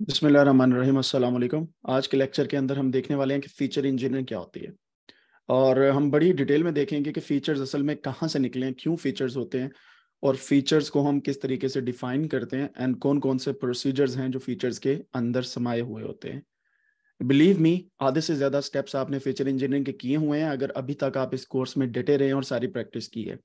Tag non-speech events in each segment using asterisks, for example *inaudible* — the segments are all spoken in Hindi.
वालेकुम आज के लेक्चर के अंदर हम देखने वाले हैं कि फ़ीचर इंजीनियरिंग क्या होती है। और हम बड़ी डिटेल में देखेंगे कि फ़ीचर्स असल में कहाँ से निकले हैं, क्यों फ़ीचर्स होते हैं, और फीचर्स को हम किस तरीके से डिफ़ाइन करते हैं, एंड कौन कौन से प्रोसीजर्स हैं जो फीचर्स के अंदर समाये हुए होते हैं। बिलीव मी, आधे से ज़्यादा स्टेप्स आपने फीचर इंजीनियरिंग के किए हुए हैं, अगर अभी तक आप इस कोर्स में डटे रहे हैं और सारी प्रैक्टिस की है।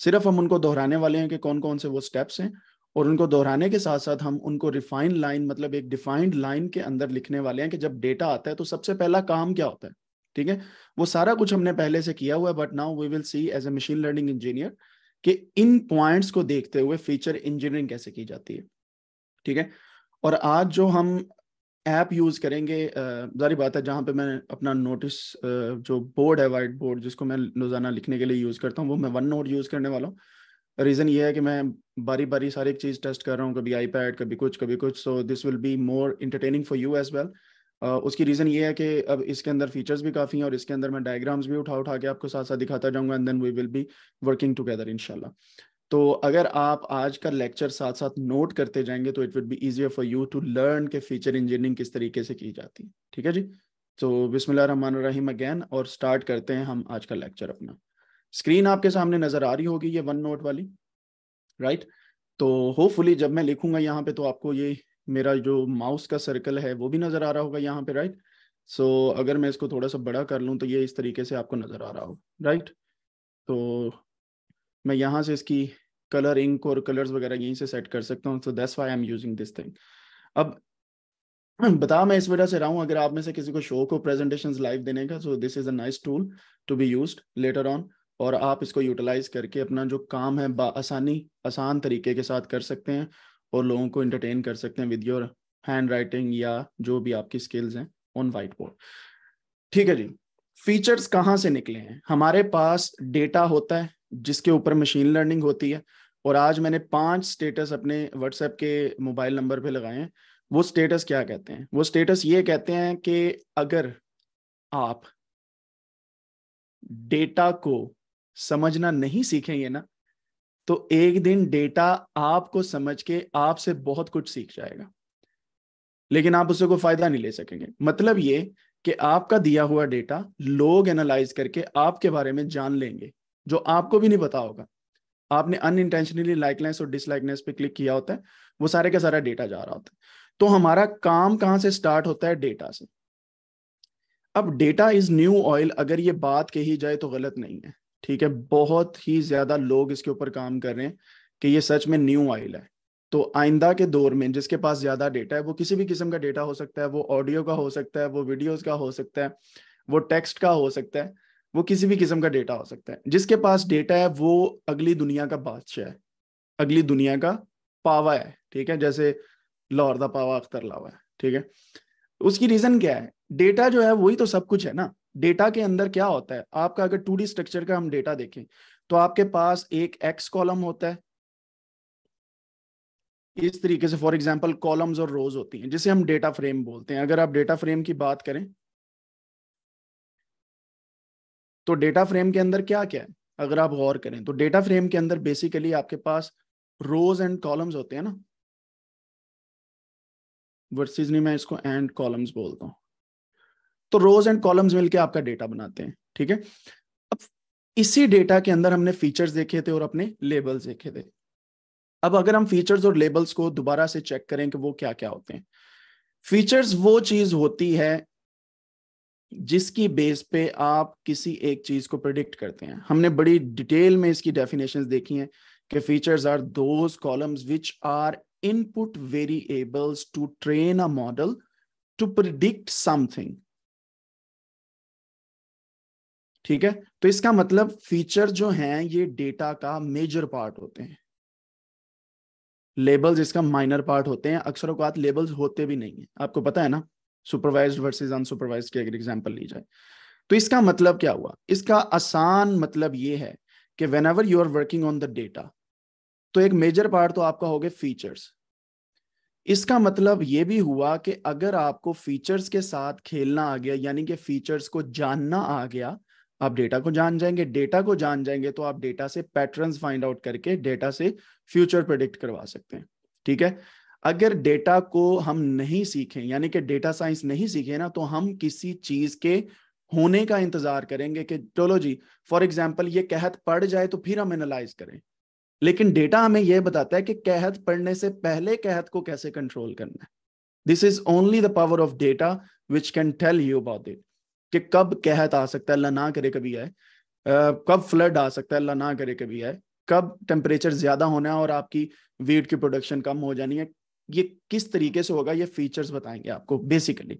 सिर्फ़ हम उनको दोहराने वाले हैं कि कौन कौन से वो स्टेप्स हैं और उनको दोहराने के साथ साथ हम उनको रिफाइंड लाइन मतलब एक डिफाइंड लाइन के अंदर लिखने वाले हैं कि जब डेटा आता है तो सबसे पहला काम क्या होता है, ठीक है? वो सारा कुछ हमने पहले से किया हुआ है but now we will see as a machine learning engineer कि इन पॉइंट्स को देखते हुए फीचर इंजीनियरिंग कैसे की जाती है, ठीक है? और आज जो हम ऐप यूज़ करेंगे जारी बात है जहाँ पे मैं अपना नोटिस जो बोर्ड है वाइट बोर्ड जिसको मैं रोज़ाना लिखने के लिए यूज़ करता हूँ, वो मैं वन नोट यूज़ करने वाला हूँ। रीज़न ये है कि मैं बारी बारी सारी एक चीज़ टेस्ट कर रहा हूँ, कभी आईपैड कभी कुछ कभी कुछ so this will be more entertaining for you as well उसकी रीज़न ये है कि अब इसके अंदर फीचर्स भी काफ़ी हैं और इसके अंदर मैं डायग्राम्स भी उठा उठा के आपको साथ साथ दिखाता जाऊँगा and then we will be working together इनशाला तो अगर आप आज का लेक्चर साथ साथ नोट करते जाएँगे तो it will be easier for you to learn के फीचर इंजीनियरिंग किस तरीके से की जाती है। ठीक है जी? तो बिस्मिल्लाह रहमान रहीम अगैन और स्टार्ट करते हैं हम आज का लेक्चर अपना। स्क्रीन आपके सामने नज़र आ रही होगी ये वन नोट वाली राइट तो होपफुली जब मैं लिखूँगा यहाँ पे तो आपको ये मेरा जो माउस का सर्कल है वो भी नज़र आ रहा होगा यहाँ पे राइट सो so, अगर मैं इसको थोड़ा सा बड़ा कर लूँ तो ये इस तरीके से आपको नज़र आ रहा हो राइट तो मैं यहाँ से इसकी कलर इंक और कलर्स वगैरह यहीं से सेट कर सकता हूँ so that's why I am using this thing अब बता मैं इस वजह से रहा हूँ अगर आप में से किसी को शौक हो प्रेजेंटेशंस लाइव देने का so this is a nice tool to be used later on और आप इसको यूटिलाइज करके अपना जो काम है आसानी, आसान तरीके के साथ कर सकते हैं और लोगों को इंटरटेन कर सकते हैं विद योर हैंड राइटिंग या जो भी आपकी स्किल्स हैं ऑन वाइट बोर्ड ठीक है जी। फीचर्स कहाँ से निकले हैं? हमारे पास डेटा होता है, जिसके ऊपर मशीन लर्निंग होती है और आज मैंने पाँच स्टेटस अपने व्हाट्सएप के मोबाइल नंबर पे लगाए हैं। वो स्टेटस क्या कहते हैं? वो स्टेटस ये कहते हैं कि अगर आप डेटा को समझना नहीं सीखेंगे ना तो एक दिन डेटा आपको समझ के आपसे बहुत कुछ सीख जाएगा। लेकिन आप उससे कोई फ़ायदा नहीं ले सकेंगे। मतलब ये कि आपका दिया हुआ डेटा लोग एनालाइज करके आपके बारे में जान लेंगे, जो आपको भी नहीं पता होगा। आपने अन इंटेंशनली लाइकनेस और डिसलाइकनेस पे क्लिक किया होता है, वो सारे का सारा डेटा जा रहा होता है। तो हमारा काम कहाँ से स्टार्ट होता है? डेटा से। अब डेटा इज़ न्यू ऑयल अगर ये बात कही जाए तो गलत नहीं है। ठीक है, बहुत ही ज़्यादा लोग इसके ऊपर काम कर रहे हैं कि ये सच में न्यू ऑयल है। तो आइंदा के दौर में जिसके पास ज़्यादा डेटा है, वो किसी भी किस्म का डेटा हो सकता है, वो ऑडियो का हो सकता है, वो वीडियोस का हो सकता है, वो टेक्स्ट का हो सकता है, वो किसी भी किस्म का डेटा हो सकता है। जिसके पास डेटा है, वो अगली दुनिया का बादशाह है, अगली दुनिया का पावा है, ठीक है, जैसे लाहौर पावा अख्तर लावा है, ठीक है। उसकी रीजन क्या है? डेटा जो है, वही तो सब कुछ है ना। डेटा के अंदर क्या होता है? आपका अगर टू स्ट्रक्चर का हम डेटा देखें तो आपके पास एक एक्स कॉलम होता है। इस तरीके से, फॉर एग्जांपल, कॉलम्स और रोज होती हैं, जिसे हम डेटा फ्रेम बोलते हैं। अगर आप डेटा फ्रेम की बात करें तो डेटा फ्रेम के अंदर क्या क्या है? अगर आप गौर करें तो डेटा फ्रेम के अंदर बेसिकली आपके पास रोज एंड कॉलम्स होते हैं ना। वर्सेज नहीं, मैं इसको एंड कॉलम्स बोलता हूँ। तो रोज एंड कॉलम्स मिलके आपका डेटा बनाते हैं, ठीक है? अब इसी डेटा के अंदर हमने फीचर्स देखे थे और अपने लेबल्स देखे थे। अब अगर हम फीचर्स और लेबल्स को दोबारा से चेक करें कि वो क्या क्या होते हैं। फीचर्स वो चीज़ होती है जिसकी बेस पे आप किसी एक चीज़ को प्रिडिक्ट करते हैं। हमने बड़ी डिटेल में इसकी डेफिनेशंस देखी हैं कि features are those columns which are input variables to train a model to predict something ठीक है? तो इसका मतलब फीचर जो हैं, ये डेटा का मेजर पार्ट होते हैं। लेबल्स इसका माइनर पार्ट होते हैं। अक्सर लेबल्स होते भी नहीं है। आपको पता है ना? सुपरवाइज वर्सेज अनसुपरवाइज की अगर एग्ज़ाम्पल ली जाए। तो इसका मतलब क्या हुआ? इसका आसान मतलब ये है कि whenever you are working on the data तो एक मेजर पार्ट तो आपका हो गया फीचर्स इसका मतलब ये भी हुआ कि अगर आपको फीचर्स के साथ खेलना आ गया, यानी कि फीचर्स को जानना आ गया आप डेटा को जान जाएँगे डेटा को जान जाएँगे तो आप डेटा से पैटर्न्स फाइंड आउट करके डेटा से फ्यूचर प्रिडिक्ट करवा सकते हैं। ठीक है? अगर डेटा को हम नहीं सीखें, यानी कि डेटा साइंस नहीं सीखे ना तो हम किसी चीज़ के होने का इंतज़ार करेंगे कि चलो जी फॉर एग्ज़ाम्पल ये कहत पढ़ जाए तो फिर हम एनालाइज करें। लेकिन डेटा हमें यह बताता है कि कहत पढ़ने से पहले कहत को कैसे कंट्रोल करना है। This is only the power of data which can tell you about it कि कब कहत आ सकता है, अल्लाह ना करे कभी आए। कब फ्लड आ सकता है, अल्लाह ना करे कभी आए। कब टेम्परेचर ज़्यादा होना है और आपकी वीट की प्रोडक्शन कम हो जानी है। ये किस तरीके से होगा, ये फीचर्स बताएँगे आपको बेसिकली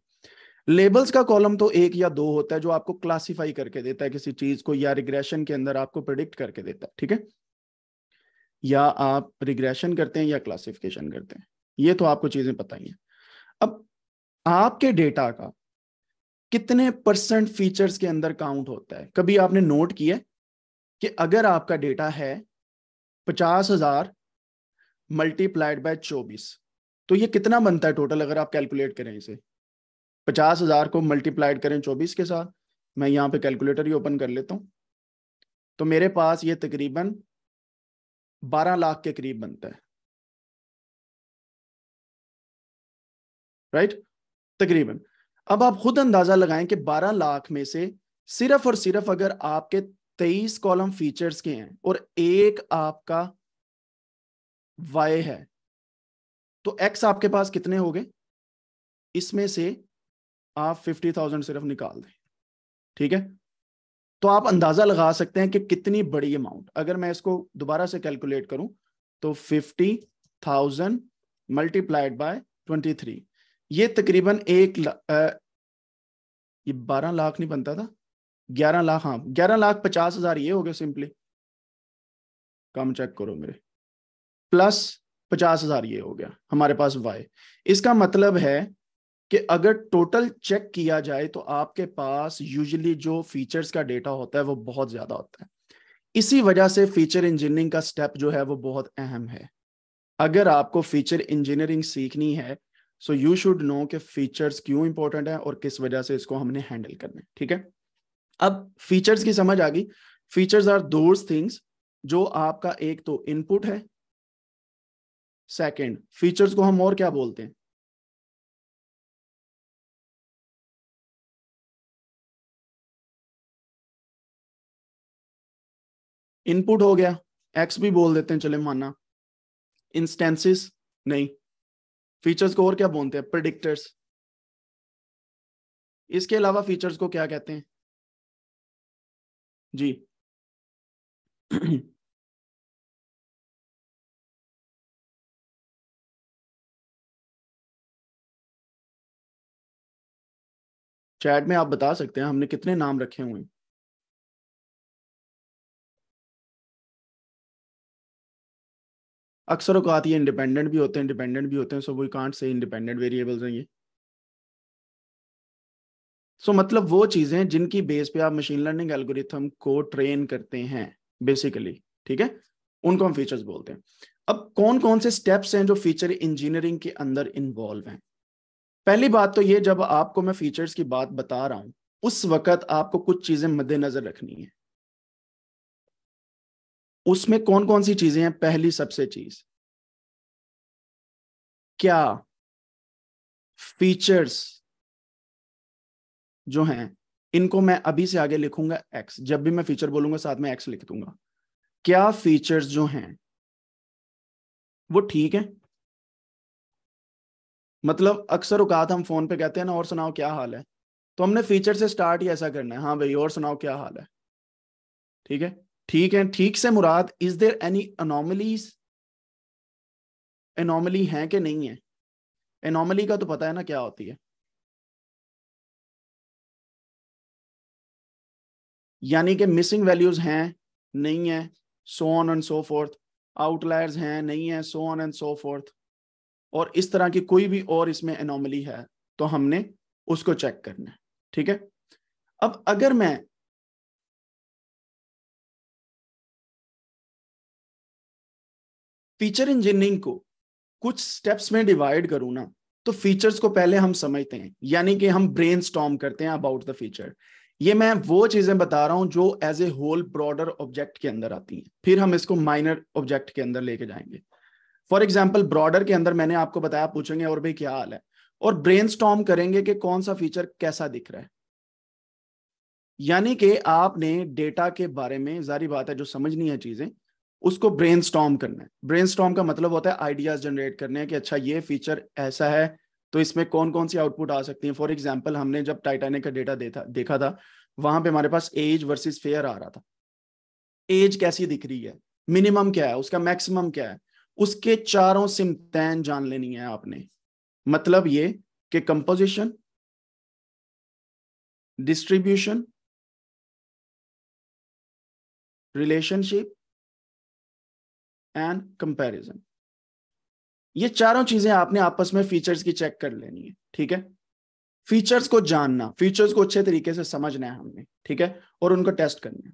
लेबल्स का कॉलम तो एक या दो होता है जो आपको क्लासिफाई करके देता है किसी चीज़ को, या रिग्रेशन के अंदर आपको प्रिडिक्ट करके देता है, ठीक है? या आप रिग्रेशन करते हैं या क्लासिफिकेशन करते हैं। ये तो आपको चीज़ें पता ही है। अब आपके डेटा का कितने परसेंट फीचर्स के अंदर काउंट होता है? कभी आपने नोट किया कि अगर आपका डेटा है पचास हज़ार मल्टीप्लाइड बाय चौबीस तो ये कितना बनता है टोटल अगर आप कैलकुलेट करें इसे? पचास हज़ार को मल्टीप्लाइड करें चौबीस के साथ। मैं यहाँ पे कैलकुलेटर ही ओपन कर लेता हूँ। तो मेरे पास ये तकरीबन बारह लाख के करीब बनता है। राइट तकरीबन। अब आप खुद अंदाज़ा लगाएँ कि 12 लाख में से सिर्फ़ और सिर्फ़ अगर आपके 23 कॉलम फीचर्स के हैं और एक आपका वाई है तो एक्स आपके पास कितने हो गए? इसमें से आप फिफ्टी थाउज़ेंड सिर्फ़ निकाल दें, ठीक है? तो आप अंदाज़ा लगा सकते हैं कि कितनी बड़ी अमाउंट अगर मैं इसको दोबारा से कैलकुलेट करूँ तो fifty thousand multiplied by twenty three ये तकरीबन एक आ, ये बारह लाख नहीं बनता था? ग्यारह लाख हाँ ग्यारह लाख पचास हज़ार ये हो गए सिंपली कम चेक करो मेरे। प्लस पचास हज़ार ये हो गया हमारे पास वाई इसका मतलब है कि अगर टोटल चेक किया जाए तो आपके पास यूजुअली जो फीचर्स का डेटा होता है वो बहुत ज़्यादा होता है। इसी वजह से फीचर इंजीनियरिंग का स्टेप जो है वो बहुत अहम है। अगर आपको फीचर इंजीनियरिंग सीखनी है सो यू शुड नो कि फीचर्स क्यों इंपॉर्टेंट है और किस वजह से इसको हमने हैंडल करना है, ठीक है? अब फीचर्स की समझ आ गई। फीचर्स आर दोज थिंग्स जो आपका एक तो इनपुट है। सेकंड फीचर्स को हम और क्या बोलते हैं? इनपुट हो गया। एक्स भी बोल देते हैं, चले माना इंस्टेंसिस नहीं। फीचर्स को और क्या बोलते हैं? प्रिडिक्टर्स इसके अलावा फीचर्स को क्या कहते हैं? जी। चैट में आप बता सकते हैं हमने कितने नाम रखे हुए हैं। अक्सर औकात ये इंडिपेंडेंट भी होते हैं इंडिपेंडेंट भी होते हैं so we can't say independent variables हैं ये। सो so, मतलब वो चीज़ें जिनकी बेस पे आप मशीन लर्निंग एल्गोरिथम को ट्रेन करते हैं बेसिकली ठीक है? उनको हम फीचर्स बोलते हैं। अब कौन कौन से स्टेप्स हैं जो फीचर इंजीनियरिंग के अंदर इन्वॉल्व हैं? पहली बात तो ये जब आपको मैं फीचर्स की बात बता रहा हूँ उस वक्त आपको कुछ चीज़ें मद्देनजर रखनी है। उसमें कौन कौन सी चीज़ें हैं? पहली सबसे चीज़। क्या फीचर्स जो हैं, इनको मैं अभी से आगे लिखूँगा एक्स जब भी मैं फीचर बोलूँगा, साथ में एक्स लिख दूँगा। क्या फीचर्स जो हैं, वो ठीक है? मतलब अक्सर औकात हम फ़ोन पे कहते हैं ना, और सुनाओ क्या हाल है? तो हमने फीचर से स्टार्ट ही ऐसा करना है। हाँ भाई, और सुनाओ क्या हाल है? ठीक है? ठीक है, ठीक से मुराद is there any anomalies anomaly है कि नहीं है? एनॉमली का तो पता है ना क्या होती है। यानी कि मिसिंग वैल्यूज़ हैं, नहीं है so on and so forth outliers हैं, नहीं है so on and so forth और इस तरह की कोई भी और इसमें एनॉमली है तो हमने उसको चेक करना है, ठीक है? अब अगर मैं फीचर इंजीनियरिंग को कुछ स्टेप्स में डिवाइड करूँ ना तो फीचर्स को पहले हम समझते हैं, यानी कि हम ब्रेन करते हैं अबाउट द फीचर ये मैं वो चीज़ें बता रहा हूँ जो as a whole broader object के अंदर आती हैं। फिर हम इसको माइनर ऑब्जेक्ट के अंदर लेके जाएँगे। फॉर एग्ज़ाम्पल ब्रॉडर के अंदर मैंने आपको बताया, पूछेंगे और भाई क्या हाल है। और ब्रेन करेंगे कि कौन सा फीचर कैसा दिख रहा है। यानी कि आपने डेटा के बारे में, जारी बात है जो समझनी है चीज़ें उसको ब्रेन स्टॉम करना है। ब्रेन स्टॉम का मतलब होता है आइडियाज़ जनरेट करने कि अच्छा ये फीचर ऐसा है तो इसमें कौन कौन सी आउटपुट आ सकती है? फॉर एग्ज़ाम्पल हमने जब टाइटानिक का डेटा देखा देखा था, वहाँ पे हमारे पास एज वर्सेस फेयर आ रहा था। एज कैसी दिख रही है? मिनिमम क्या है? उसका मैक्सिमम क्या है? उसके चारों सिमतैन जान लेनी है आपने। मतलब ये कि composition distribution relationship and comparison ये चारों चीज़ें आपने आपस में फीचर्स की चेक कर लेनी है, ठीक है? फीचर्स को जानना फीचर्स को अच्छे तरीके से समझना है हमने, ठीक है? और उनको टेस्ट करना है।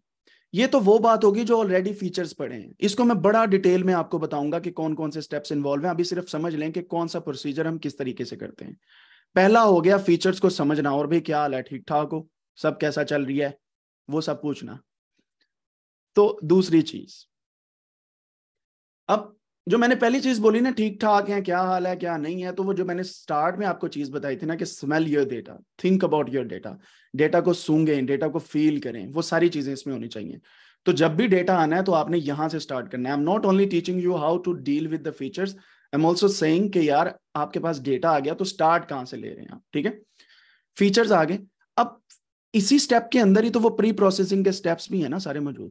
ये तो वो बात होगी जो ऑलरेडी फीचर्स पड़े हैं। इसको मैं बड़ा डिटेल में आपको बताऊँगा कि कौन कौन से स्टेप्स इन्वॉल्व हैं। अभी सिर्फ़ समझ लें कि कौन सा प्रोसीजर हम किस तरीके से करते हैं। पहला हो गया फीचर्स को समझना और भी क्या हाल है ठीक ठाक हो? सब कैसा चल रही है? वो सब पूछना। तो दूसरी चीज़। अब जो मैंने पहली चीज़ बोली ना ठीक ठाक है, क्या हाल है, क्या नहीं है तो वो जो मैंने स्टार्ट में आपको चीज़ बताई थी ना कि smell your data think about your data data को सूँगे डेटा को फील करें, वो सारी चीज़ें इसमें होनी चाहिए। तो जब भी डेटा आना है तो आपने यहाँ से स्टार्ट करना है। I am not only teaching you how to deal with the features I am also saying कि यार, आपके पास डेटा आ गया तो स्टार्ट कहाँ से ले रहे हैं आप, ठीक है? फीचर्स आ गए अब इसी स्टेप के अंदर ही तो वो प्री प्रोसेसिंग के स्टेप्स भी है ना सारे मौजूद।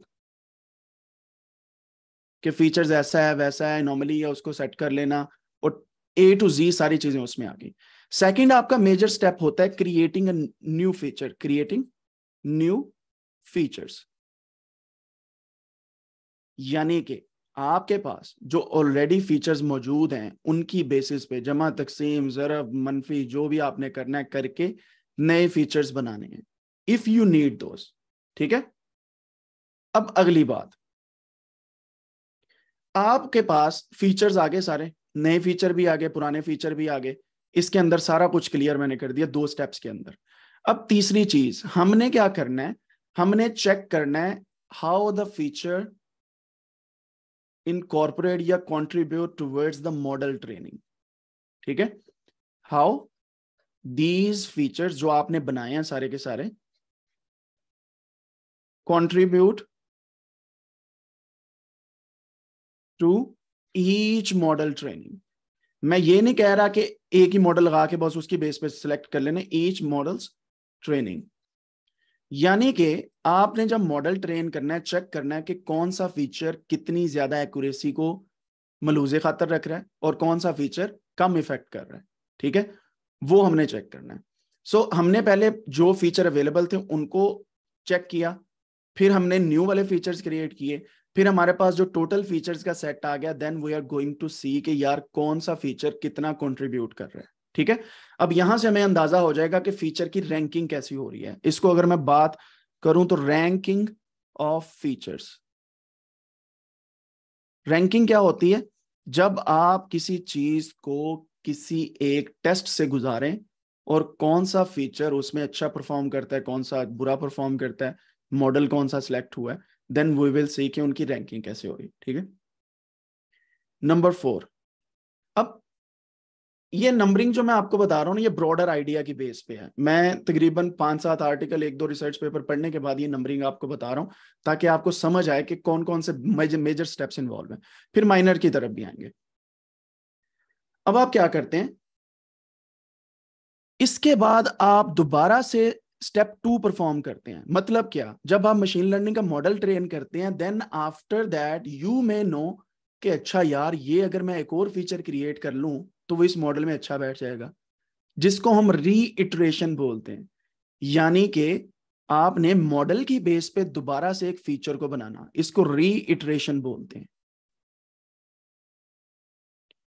कि फीचर्स ऐसा है, वैसा है नॉर्मली है, उसको सेट कर लेना और ए टू जी सारी चीज़ें उसमें आ गई। सेकेंड आपका मेजर स्टेप होता है creating new feature creating new features यानी कि आपके पास जो ऑलरेडी फीचर्स मौजूद हैं, उनकी बेसिस पे जमा तकसीम, जरब, मनफी, जो भी आपने करना है, करके नए फीचर्स बनाने हैं। इफ़ यू नीड दोस्त ठीक है? अब अगली बात। आपके पास फीचर्स आगे सारे, नए फीचर भी आगे, पुराने फीचर भी आगे, इसके अंदर सारा कुछ क्लियर मैंने कर दिया दो स्टेप्स के अंदर। अब तीसरी चीज़, हमने क्या करना है? हमने चेक करना है हाउ द फीचर इनकॉर्पोरेट या contribute towards the model training ठीक है? हाउ दीज फीचर्स जो आपने बनाए हैं सारे के सारे contribute to each model training मैं ये नहीं कह रहा कि एक ही मॉडल लगा के बस उसकी बेस पे सिलेक्ट कर लेने ईच मॉडल्स ट्रेनिंग यानी कि आपने जब मॉडल ट्रेन करना है चेक करना है कि कौन सा फीचर कितनी ज़्यादा एक्यूरेसी को मलूजे खातर रख रहा है और कौन सा फीचर कम इफ़ेक्ट कर रहा है ठीक है? वो हमने चेक करना है। सो so, हमने पहले जो फीचर अवेलेबल थे उनको चेक किया फिर हमने न्यू वाले फीचर्स क्रिएट किए फिर हमारे पास जो टोटल फीचर्स का सेट आ गया then we are going to see कि यार कौन सा फीचर कितना कंट्रीब्यूट कर रहा है, ठीक है? अब यहाँ से हमें अंदाज़ा हो जाएगा कि फीचर की रैंकिंग कैसी हो रही है। इसको अगर मैं बात करूँ तो रैंकिंग ऑफ़ फीचर्स रैंकिंग क्या होती है? जब आप किसी चीज़ को किसी एक टेस्ट से गुजारें और कौन सा फीचर उसमें अच्छा परफॉर्म करता है, कौन सा बुरा परफॉर्म करता है मॉडल कौन सा सिलेक्ट हुआ है देन वी विल सी कि उनकी रैंकिंग कैसे हो रही ठीक है? नंबर फोर अब ये नंबरिंग जो मैं आपको बता रहा हूँ ना, ये ब्रॉडर आइडिया की बेस पे है। मैं तकरीबन पाँच सात आर्टिकल एक दो रिसर्च पेपर पढ़ने के बाद ये नंबरिंग आपको बता रहा हूँ, ताकि आपको समझ आए कि कौन कौन से मेजर स्टेप्स इन्वॉल्व हैं। फिर माइनर की तरफ़ भी आएँगे। अब आप क्या करते हैं? इसके बाद आप दोबारा से स्टेप टू परफॉर्म करते हैं। मतलब क्या? जब आप मशीन लर्निंग का मॉडल ट्रेन करते हैं then after that you may know कि अच्छा यार, ये अगर मैं एक और फीचर क्रिएट कर लूँ तो वो इस मॉडल में अच्छा बैठ जाएगा। जिसको हम री इटरेशन बोलते हैं। यानी कि आपने मॉडल की बेस पे दोबारा से एक फीचर को बनाना। इसको रीइटरेशन बोलते हैं।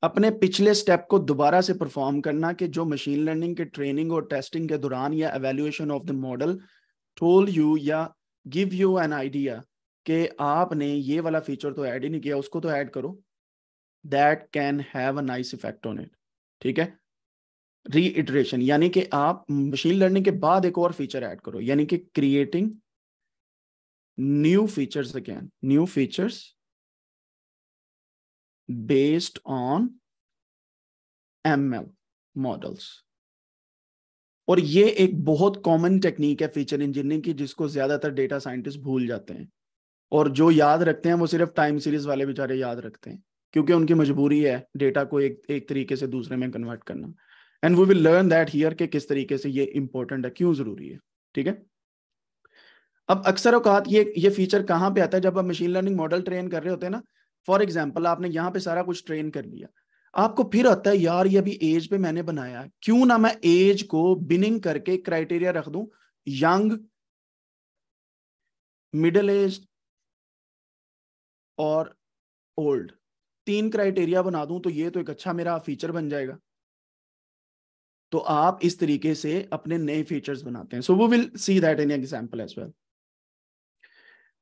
अपने पिछले स्टेप को दोबारा से परफॉर्म करना कि जो मशीन लर्निंग के ट्रेनिंग और टेस्टिंग के दौरान या evaluation of the model tell you या गिव यू एन आइडिया कि आपने ये वाला फीचर तो ऐड ही नहीं किया, उसको तो ऐड करो। That can have a nice effect on it ठीक है? रीइटरेशन यानी कि आप मशीन लर्निंग के बाद एक और फीचर ऐड करो, यानी कि creating new features again new features based on ML models. और ये एक बहुत कॉमन टेक्निक है फीचर इंजीनियरिंग की, जिसको ज़्यादातर डेटा साइंटिस्ट भूल जाते हैं। और जो याद रखते हैं, वो सिर्फ़ टाइम सीरीज़ वाले बेचारे याद रखते हैं, क्योंकि उनकी मजबूरी है डेटा को एक एक तरीके से दूसरे में कन्वर्ट करना। And we will learn that here के किस तरीके से ये इंपॉर्टेंट है, क्यों ज़रूरी है, ठीक है? अब अक्सर औकात ये ये फीचर कहाँ पे आता है? जब आप मशीन लर्निंग मॉडल ट्रेन कर रहे होते हैं ना फॉर एग्ज़ाम्पल आपने यहाँ पे सारा कुछ ट्रेन कर लिया। आपको फिर आता है, यार, ये अभी एज पे मैंने बनाया क्यों ना मैं एज को बिनिंग करके क्राइटेरिया रख दूँ? यंग मिडिल एज और ओल्ड तीन क्राइटेरिया बना दूँ तो ये तो एक अच्छा मेरा फीचर बन जाएगा। तो आप इस तरीके से अपने नए फीचर्स बनाते हैं। सो वो will see that in example as well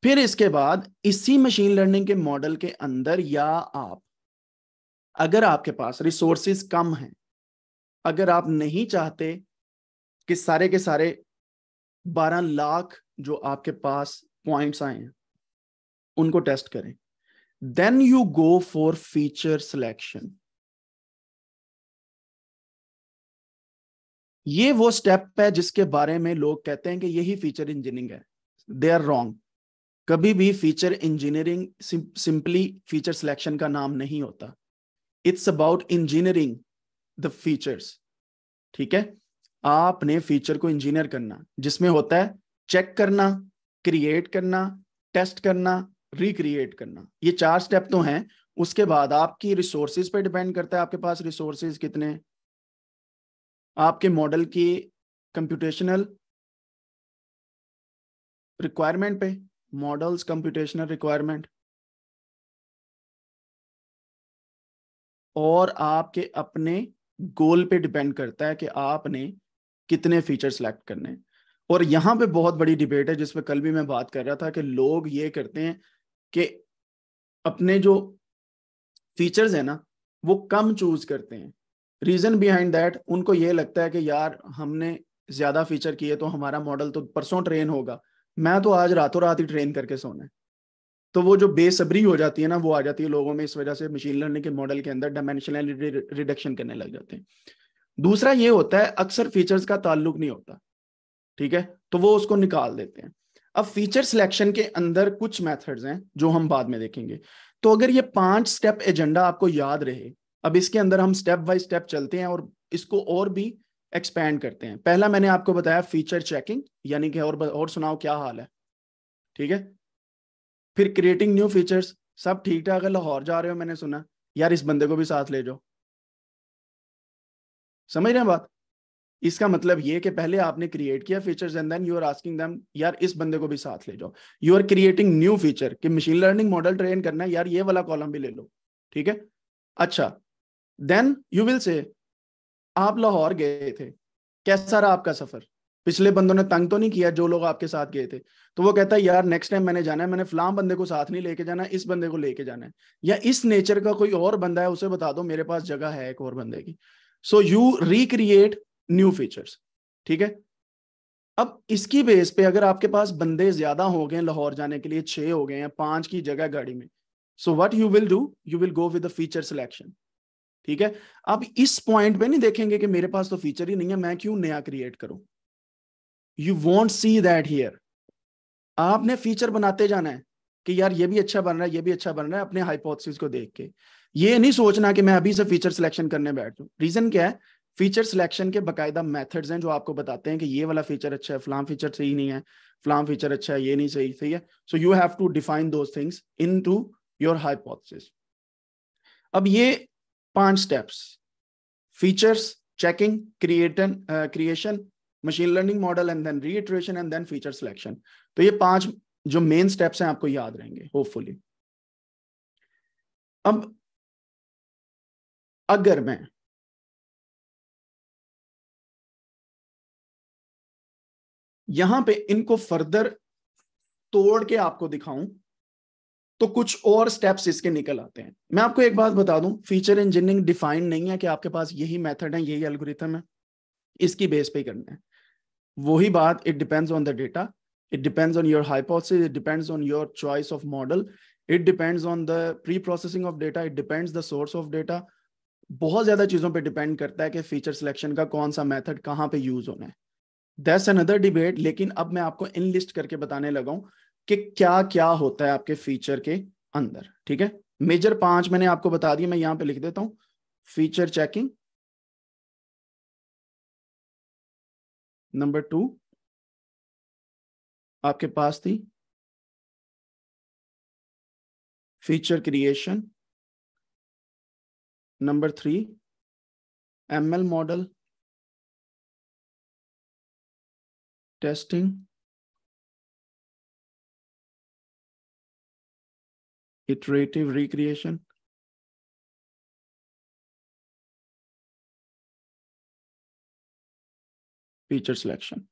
फिर इसके बाद इसी मशीन लर्निंग के मॉडल के अंदर या आप, अगर आपके पास रिसोर्सेज कम हैं, अगर आप नहीं चाहते कि सारे के सारे 12 लाख जो आपके पास पॉइंट्स आए हैं, उनको टेस्ट करें। Then you go for feature selection ये वो स्टेप है जिसके बारे में लोग कहते हैं कि यही फीचर इंजीनियरिंग है। दे आर रॉन्ग कभी भी feature engineering simply feature selection का नाम नहीं होता। It's about engineering the features ठीक है? आपने फीचर को इंजीनियर करना, जिसमें होता है चेक करना क्रिएट करना टेस्ट करना रिक्रिएट करना। ये चार स्टेप तो हैं। उसके बाद आपकी रिसोर्सेज पे डिपेंड करता है आपके पास रिसोर्सेज कितने। आपके मॉडल की कंप्यूटेशनल रिक्वायरमेंट पे। मॉडल्स कंप्यूटेशनल रिक्वायरमेंट और आपके अपने गोल पे डिपेंड करता है कि आपने कितने फीचर सेलेक्ट करने और यहाँ पे बहुत बड़ी डिबेट है, जिसमें कल भी मैं बात कर रहा था कि लोग ये करते हैं कि अपने जो फीचर्स है ना, वो कम चूज़ करते हैं। रीजन बिहाइंड दैट उनको ये लगता है कि यार, हमने ज़्यादा फीचर किए तो हमारा मॉडल तो परसों ट्रेन होगा। मैं तो आज रातों रात ही ट्रेन करके सोना है। तो वो जो बेसब्री हो जाती है ना, वो आ जाती है लोगों में इस वजह से मशीन लर्निंग के मॉडल के अंदर डायमेंशनल रिडक्शन करने लग जाते हैं। दूसरा ये होता है, अक्सर फीचर्स का ताल्लुक नहीं होता, ठीक है? तो वो उसको निकाल देते हैं। अब फीचर सिलेक्शन के अंदर कुछ मेथड्स हैं, जो हम बाद में देखेंगे। तो अगर ये पाँच स्टेप एजेंडा आपको याद रहे, अब इसके अंदर हम स्टेप बाय स्टेप चलते हैं और इसको और भी एक्सपैंड करते हैं। पहला मैंने आपको बताया फीचर चेकिंग यानी कि और और सुनाओ क्या हाल है। ठीक है? फिर क्रिएटिंग न्यू फीचर्स सब ठीक ठाक है, लाहौर जा रहे हो, मैंने सुना। यार, इस बंदे को भी साथ ले जाओ। समझ रहे हैं बात? इसका मतलब ये कि पहले आपने क्रिएट किया features and then you are asking them यार, इस बंदे को भी साथ ले जाओ। You are creating new feature कि मशीन लर्निंग मॉडल ट्रेन करना है, यार, ये वाला कॉलम भी ले लो। ठीक है? अच्छा देन यू विल से आप लाहौर गए थे। कैसा रहा आपका सफ़र? पिछले बंदों ने तंग तो नहीं किया जो लोग आपके साथ गए थे? तो वो कहता है, यार नेक्स्ट टाइम मैंने जाना है, मैंने फलाम बंदे को साथ नहीं लेके जाना, इस बंदे को लेके जाना है। या इस नेचर का कोई और बंदा है, उसे बता दो, मेरे पास जगह है एक और बंदे की। So you recreate new features ठीक है? अब इसकी बेस पे अगर आपके पास बंदे ज़्यादा हो गए लाहौर जाने के लिए, छह हो गए हैं, पाँच की जगह गाड़ी में so what you will do you will go with feature selection ठीक है? अब इस पॉइंट पे नहीं देखेंगे कि मेरे पास तो फीचर ही नहीं है, मैं क्यों नया क्रिएट करूँ? You want see that here आपने फीचर बनाते जाना है कि यार ये भी अच्छा बन रहा है, ये भी अच्छा बन रहा है, अपने हाइपोथेसिस को देख के। ये नहीं सोचना कि मैं अभी से फीचर सिलेक्शन करने बैठ जाऊँ। रीजन क्या है? फीचर सिलेक्शन के बकायदा मेथड्स हैं जो आपको बताते हैं कि ये वाला फीचर अच्छा है फ्लाम फीचर सही नहीं है फ्लाम फीचर अच्छा है, ये नहीं सही सही है। So you have to define those things into your hypothesis अब ये पाँच steps features checking creation creation machine learning model and then reiteration and then feature selection तो ये पाँच जो मेन स्टेप्स हैं आपको याद रहेंगे होपफुली अब, अगर मैं यहाँ पे इनको फर्दर तोड़ के आपको दिखाऊँ तो कुछ और स्टेप्स इसके निकल आते हैं। मैं आपको एक बात बता दूँ फीचर इंजीनियरिंग डिफाइन नहीं है कि आपके पास यही मेथड है, यही एल्गोरिथम है। इसकी बेस पे करना है। वही बात it depends on the data it depends on your hypothesis it depends on your choice of model it depends on the preprocessing of data it depends the source of data बहुत ज़्यादा चीज़ों पे डिपेंड करता है कि फीचर सिलेक्शन का कौन सा मेथड कहाँ पे यूज़ होना है। दैट्स अनदर डिबेट लेकिन अब मैं आपको इन लिस्ट करके बताने लगा हूँ कि क्या क्या होता है आपके फीचर के अंदर, ठीक है? मेजर पाँच मैंने आपको बता दिया मैं यहाँ पे लिख देता हूँ। फीचर चेकिंग नंबर टू आपके पास थी। Feature creation number three ML model testing iterative recreation? Feature selection.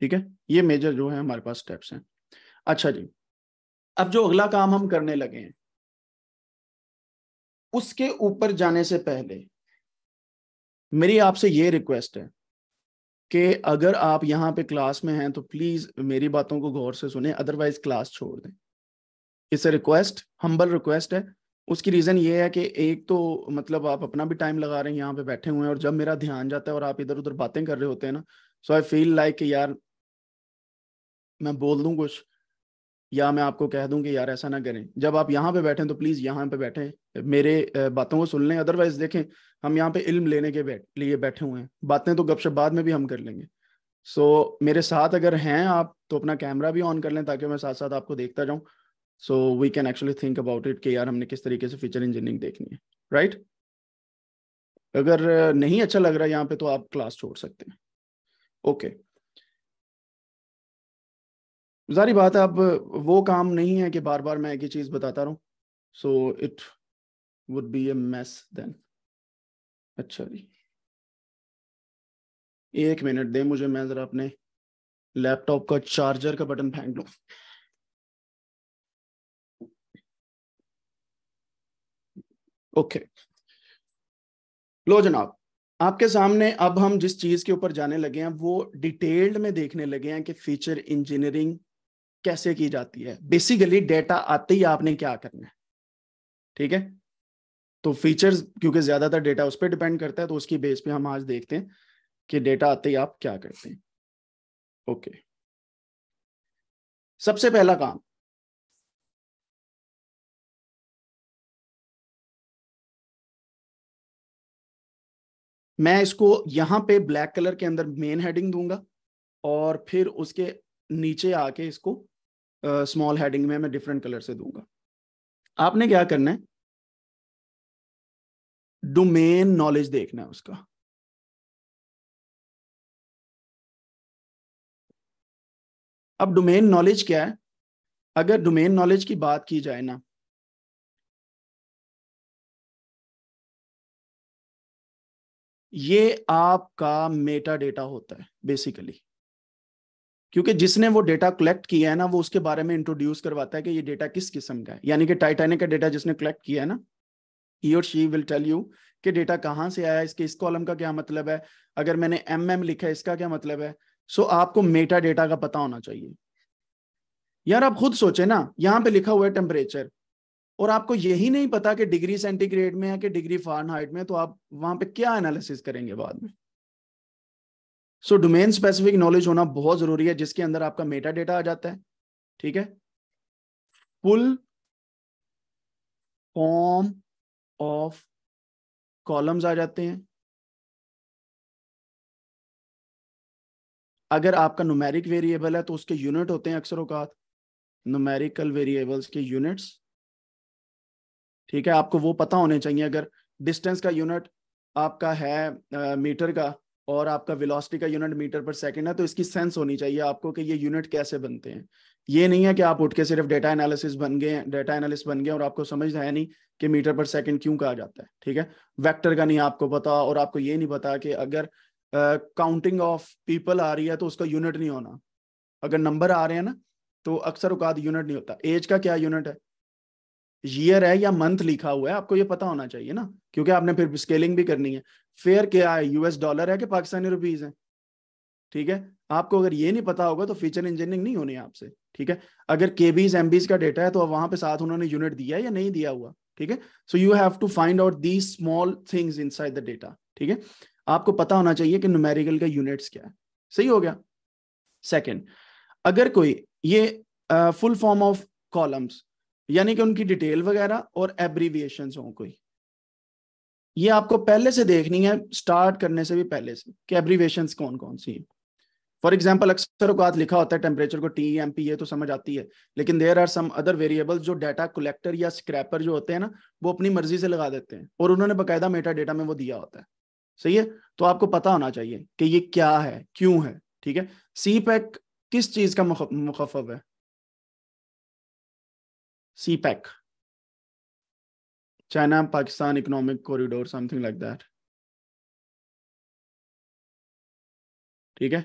ठीक है? ये मेजर जो है, हमारे पास स्टेप्स हैं। अच्छा जी। अब जो अगला काम हम करने लगे हैं, उसके ऊपर जाने से पहले मेरी आपसे ये रिक्वेस्ट है कि अगर आप यहाँ पे क्लास में हैं तो प्लीज़ मेरी बातों को गौर से सुने अदरवाइज़ क्लास छोड़ दें। इट्स रिक्वेस्ट हम्बल रिक्वेस्ट है। उसकी रीज़न ये है कि एक तो मतलब आप अपना भी टाइम लगा रहे हैं, यहाँ पे बैठे हुए हैं, और जब मेरा ध्यान जाता है और आप इधर उधर बातें कर रहे होते हैं ना सो आई फील लाइक यार, मैं बोल दूँ कुछ या मैं आपको कह दूँ कि यार ऐसा ना करें। जब आप यहाँ पे बैठे तो प्लीज़ यहाँ पे बैठे। मेरे बातों को सुन लें अदरवाइज़ देखें हम यहाँ पे इल्म लेने के बैठ लिए बैठे हुए हैं। बातें तो गपशप बाद में भी हम कर लेंगे। सो so, मेरे साथ अगर हैं आप तो अपना कैमरा भी ऑन कर लें ताकि मैं साथ साथ आपको देखता जाऊँ। So we can actually think about it कि यार हमने किस तरीके से फीचर इंजीनियरिंग देखनी है। Right right? अगर नहीं अच्छा लग रहा है यहाँ पे तो आप क्लास छोड़ सकते हैं। Okay okay. जारी बात है, अब वो काम नहीं है कि बार बार मैं एक ही चीज़ बताता रहूँ। So it would be a mess then अच्छा जी। एक मिनट दे मुझे, मैं जरा अपने लैपटॉप का चार्जर का बटन फेंक लू ओके। लो जनाब, आपके सामने अब हम जिस चीज़ के ऊपर जाने लगे हैं, वो डिटेल्ड में देखने लगे हैं कि फीचर इंजीनियरिंग कैसे की जाती है? बेसिकली डेटा आते ही आपने क्या करना है? ठीक है? तो फीचर्स क्योंकि ज़्यादातर डेटा उस पर डिपेंड करता है तो उसकी बेस पे हम आज देखते हैं कि डेटा आते ही आप क्या करते हैं। ओके सबसे पहला काम। मैं इसको यहाँ पे ब्लैक कलर के अंदर मेन हेडिंग दूँगा और फिर उसके नीचे आके इसको स्मॉल हेडिंग में मैं डिफरेंट कलर से दूँगा। आपने क्या करना है? डोमेन नॉलेज देखना है उसका। अब डोमेन नॉलेज क्या है? अगर डोमेन नॉलेज की बात की जाए ना, ये आपका मेटा डेटा होता है बेसिकली क्योंकि जिसने वो डेटा कलेक्ट किया है ना वो उसके बारे में इंट्रोड्यूस करवाता है कि ये डेटा किस किस्म का है। यानी कि टाइटैनिक का डेटा जिसने कलेक्ट किया है ना ही और शी विल टेल यू कि डेटा कहाँ से आया इसके इस कॉलम का क्या मतलब है अगर मैंने एम एम लिखा है इसका क्या मतलब है। सो so, आपको मेटा डेटा का पता होना चाहिए। यार आप खुद सोचे ना यहाँ पे लिखा हुआ है टेम्परेचर और आपको यही नहीं पता कि डिग्री सेंटीग्रेड में है कि डिग्री फारेनहाइट में तो आप वहाँ पे क्या एनालिसिस करेंगे बाद में। सो डोमेन स्पेसिफिक नॉलेज होना बहुत ज़रूरी है, जिसके अंदर आपका मेटा डेटा आ जाता है, ठीक है? फुल फॉर्म ऑफ़ कॉलम्स आ जाते हैं। अगर आपका नुमेरिक वेरिएबल है तो उसके यूनिट होते हैं अक्सर औकात नुमेरिकल वेरिएबल्स के यूनिट्स ठीक है? आपको वो पता होने चाहिए, अगर डिस्टेंस का यूनिट आपका है मीटर का और आपका वेलोसिटी का यूनिट मीटर पर सेकंड है तो इसकी सेंस होनी चाहिए आपको कि ये यूनिट कैसे बनते हैं। ये नहीं है कि आप उठ के सिर्फ़ डेटा एनालिसिस बन गए डेटा एनालिस्ट बन गए और आपको समझ है नहीं कि मीटर पर सेकंड क्यों कहा जाता है, ठीक है? वेक्टर का नहीं आपको पता और आपको ये नहीं पता कि अगर काउंटिंग ऑफ़ पीपल आ रही है तो उसका यूनिट नहीं होना। अगर नंबर आ रहे हैं ना तो अक्सर उकाद यूनिट नहीं होता। एज का क्या यूनिट है? ईयर है या मंथ लिखा हुआ है, आपको ये पता होना चाहिए ना, क्योंकि आपने फिर स्केलिंग भी करनी है। फेयर क्या है? यूएस डॉलर है कि पाकिस्तानी रुपीज़ है? ठीक है? आपको अगर ये नहीं पता होगा तो फीचर इंजीनियरिंग नहीं होनी आपसे, ठीक है? अगर के बीज एमबीज का डेटा है तो वहाँ पे साथ उन्होंने यूनिट दिया है या नहीं दिया हुआ, ठीक है? So you have to find out the small things in the data ठीक है? आपको पता होना चाहिए कि न्यूमेरिकल का यूनिट्स क्या है। सही हो गया? सेकेंड अगर कोई ये फुल फॉर्म ऑफ़ कॉलम्स यानी कि उनकी डिटेल वगैरह और एब्रीविएशन हो कोई। ये आपको पहले से देखनी है स्टार्ट करने से भी पहले से, कि एब्रीविएशन कौन कौन सी है। फॉर एग्ज़ाम्पल अक्सर औकात लिखा होता है टेम्परेचर को टी एम पी ये तो समझ आती है। लेकिन there are some other variables जो डाटा कलेक्टर या स्क्रैपर जो होते हैं ना, वो अपनी मर्ज़ी से लगा देते हैं। और उन्होंने बकायदा मेटा डेटा में वो दिया होता है। सही है? तो आपको पता होना चाहिए कि ये क्या है, क्यों है, ठीक है? सी पैक किस चीज़ का मुखफ है? CPEC China Pakistan economic corridor something like that ठीक है?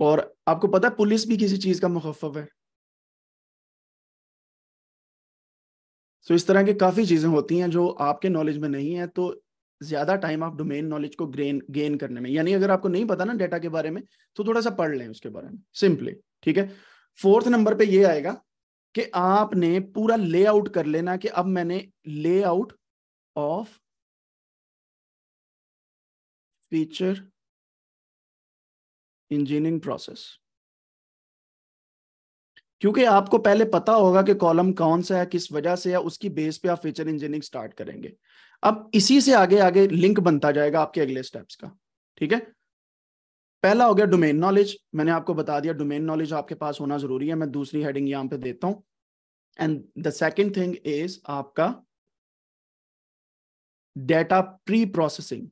और आपको पता है पुलिस भी किसी चीज़ का मुखफ है? तो इस तरह की काफ़ी चीज़ें होती हैं जो आपके नॉलेज में नहीं है तो ज़्यादा टाइम आप डोमेन नॉलेज को ग्रेन गेन करने में, यानी अगर आपको नहीं पता ना डेटा के बारे में तो थोड़ा सा पढ़ लें उसके बारे में सिंपली ठीक है? फोर्थ नंबर पे ये आएगा कि आपने पूरा लेआउट कर लेना कि अब मैंने layout of feature engineering process. क्योंकि आपको पहले पता होगा कि कॉलम कौन सा है, किस वजह से है, उसकी बेस पे आप फीचर इंजीनियरिंग स्टार्ट करेंगे। अब इसी से आगे आगे लिंक बनता जाएगा आपके अगले स्टेप्स का, ठीक है? पहला हो गया डोमेन नॉलेज मैंने आपको बता दिया डोमेन नॉलेज आपके पास होना ज़रूरी है। मैं दूसरी हेडिंग यहाँ पे देता हूँ। And the second thing is आपका डेटा प्री प्रोसेसिंग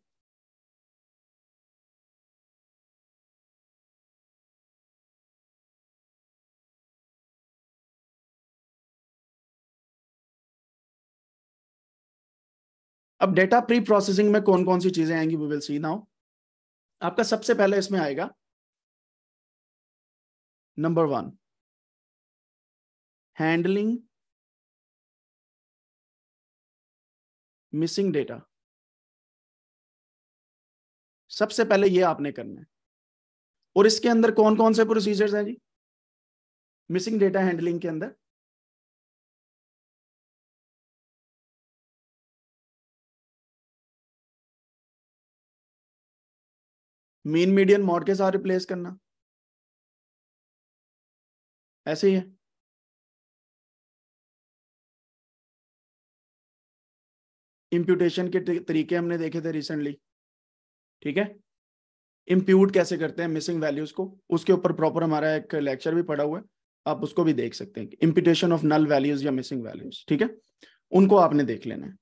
अब डेटा प्री प्रोसेसिंग में कौन कौन सी चीज़ें आएँगी वी विल सी नाउ आपका सबसे पहले इसमें आएगा। Number one handling missing data सबसे पहले ये आपने करना है। और इसके अंदर कौन कौन से प्रोसीजर्स हैं जी? मिसिंग डेटा हैंडलिंग के अंदर। मीन मीडियन मॉड के साथ रिप्लेस करना। ऐसे ही है। इंप्यूटेशन के तरीके हमने देखे थे रिसेंटली ठीक है? इम्प्यूट कैसे करते हैं मिसिंग वैल्यूज़ को? उसके ऊपर प्रॉपर हमारा एक लेक्चर भी पड़ा हुआ है। आप उसको भी देख सकते हैं। इम्प्यूटेशन ऑफ़ नल वैल्यूज़ या मिसिंग वैल्यूज़ ठीक है? उनको आपने देख लेना है।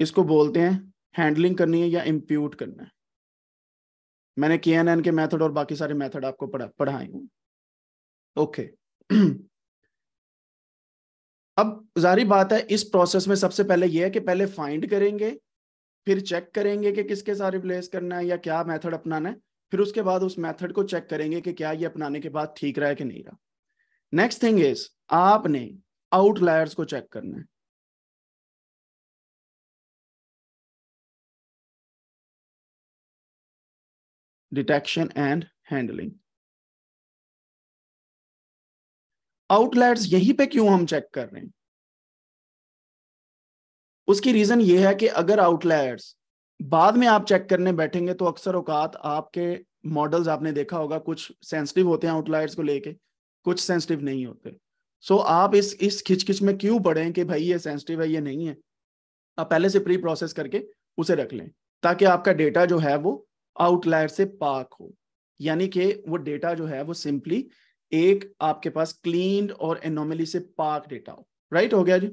इसको बोलते हैं हैंडलिंग करनी है या इम्प्यूट करना है। मैंने के एन एन के मैथड और बाकी सारे मैथड आपको पढ़ा, पढ़ाए हूँ ओके *clears throat* अब जारी बात है, इस प्रोसेस में सबसे पहले यह है कि पहले फाइंड करेंगे, फिर चेक करेंगे कि किसके साथ रिप्लेस करना है या क्या मेथड अपनाना है, फिर उसके बाद उस मेथड को चेक करेंगे कि क्या ये अपनाने के बाद ठीक रहा है कि नहीं रहा। नेक्स्ट थिंग इज़ आपने आउटलायर्स को चेक करना है। डिटेक्शन एंड हैंडलिंग आउटलेट्स यहीं पे क्यों हम चेक कर रहे हैं? उसकी रीजन ये है कि अगर आउटलेट्स बाद में आप चेक करने बैठेंगे तो अक्सर औकात आपके मॉडल्स आपने देखा होगा कुछ सेंसिटिव होते हैं आउटलायर्स को लेके कुछ सेंसिटिव नहीं होते। सो so, आप इस इस खिचखिच में क्यों पड़े कि भाई ये सेंसिटिव है ये नहीं है? आप पहले से प्री प्रोसेस करके उसे रख लें ताकि आपका डेटा जो है वो आउटलायर से पाक हो, यानी कि वो डेटा जो है वो सिंपली एक आपके पास क्लीन और एनोमली से पाक डेटा हो। राइट? हो गया जी?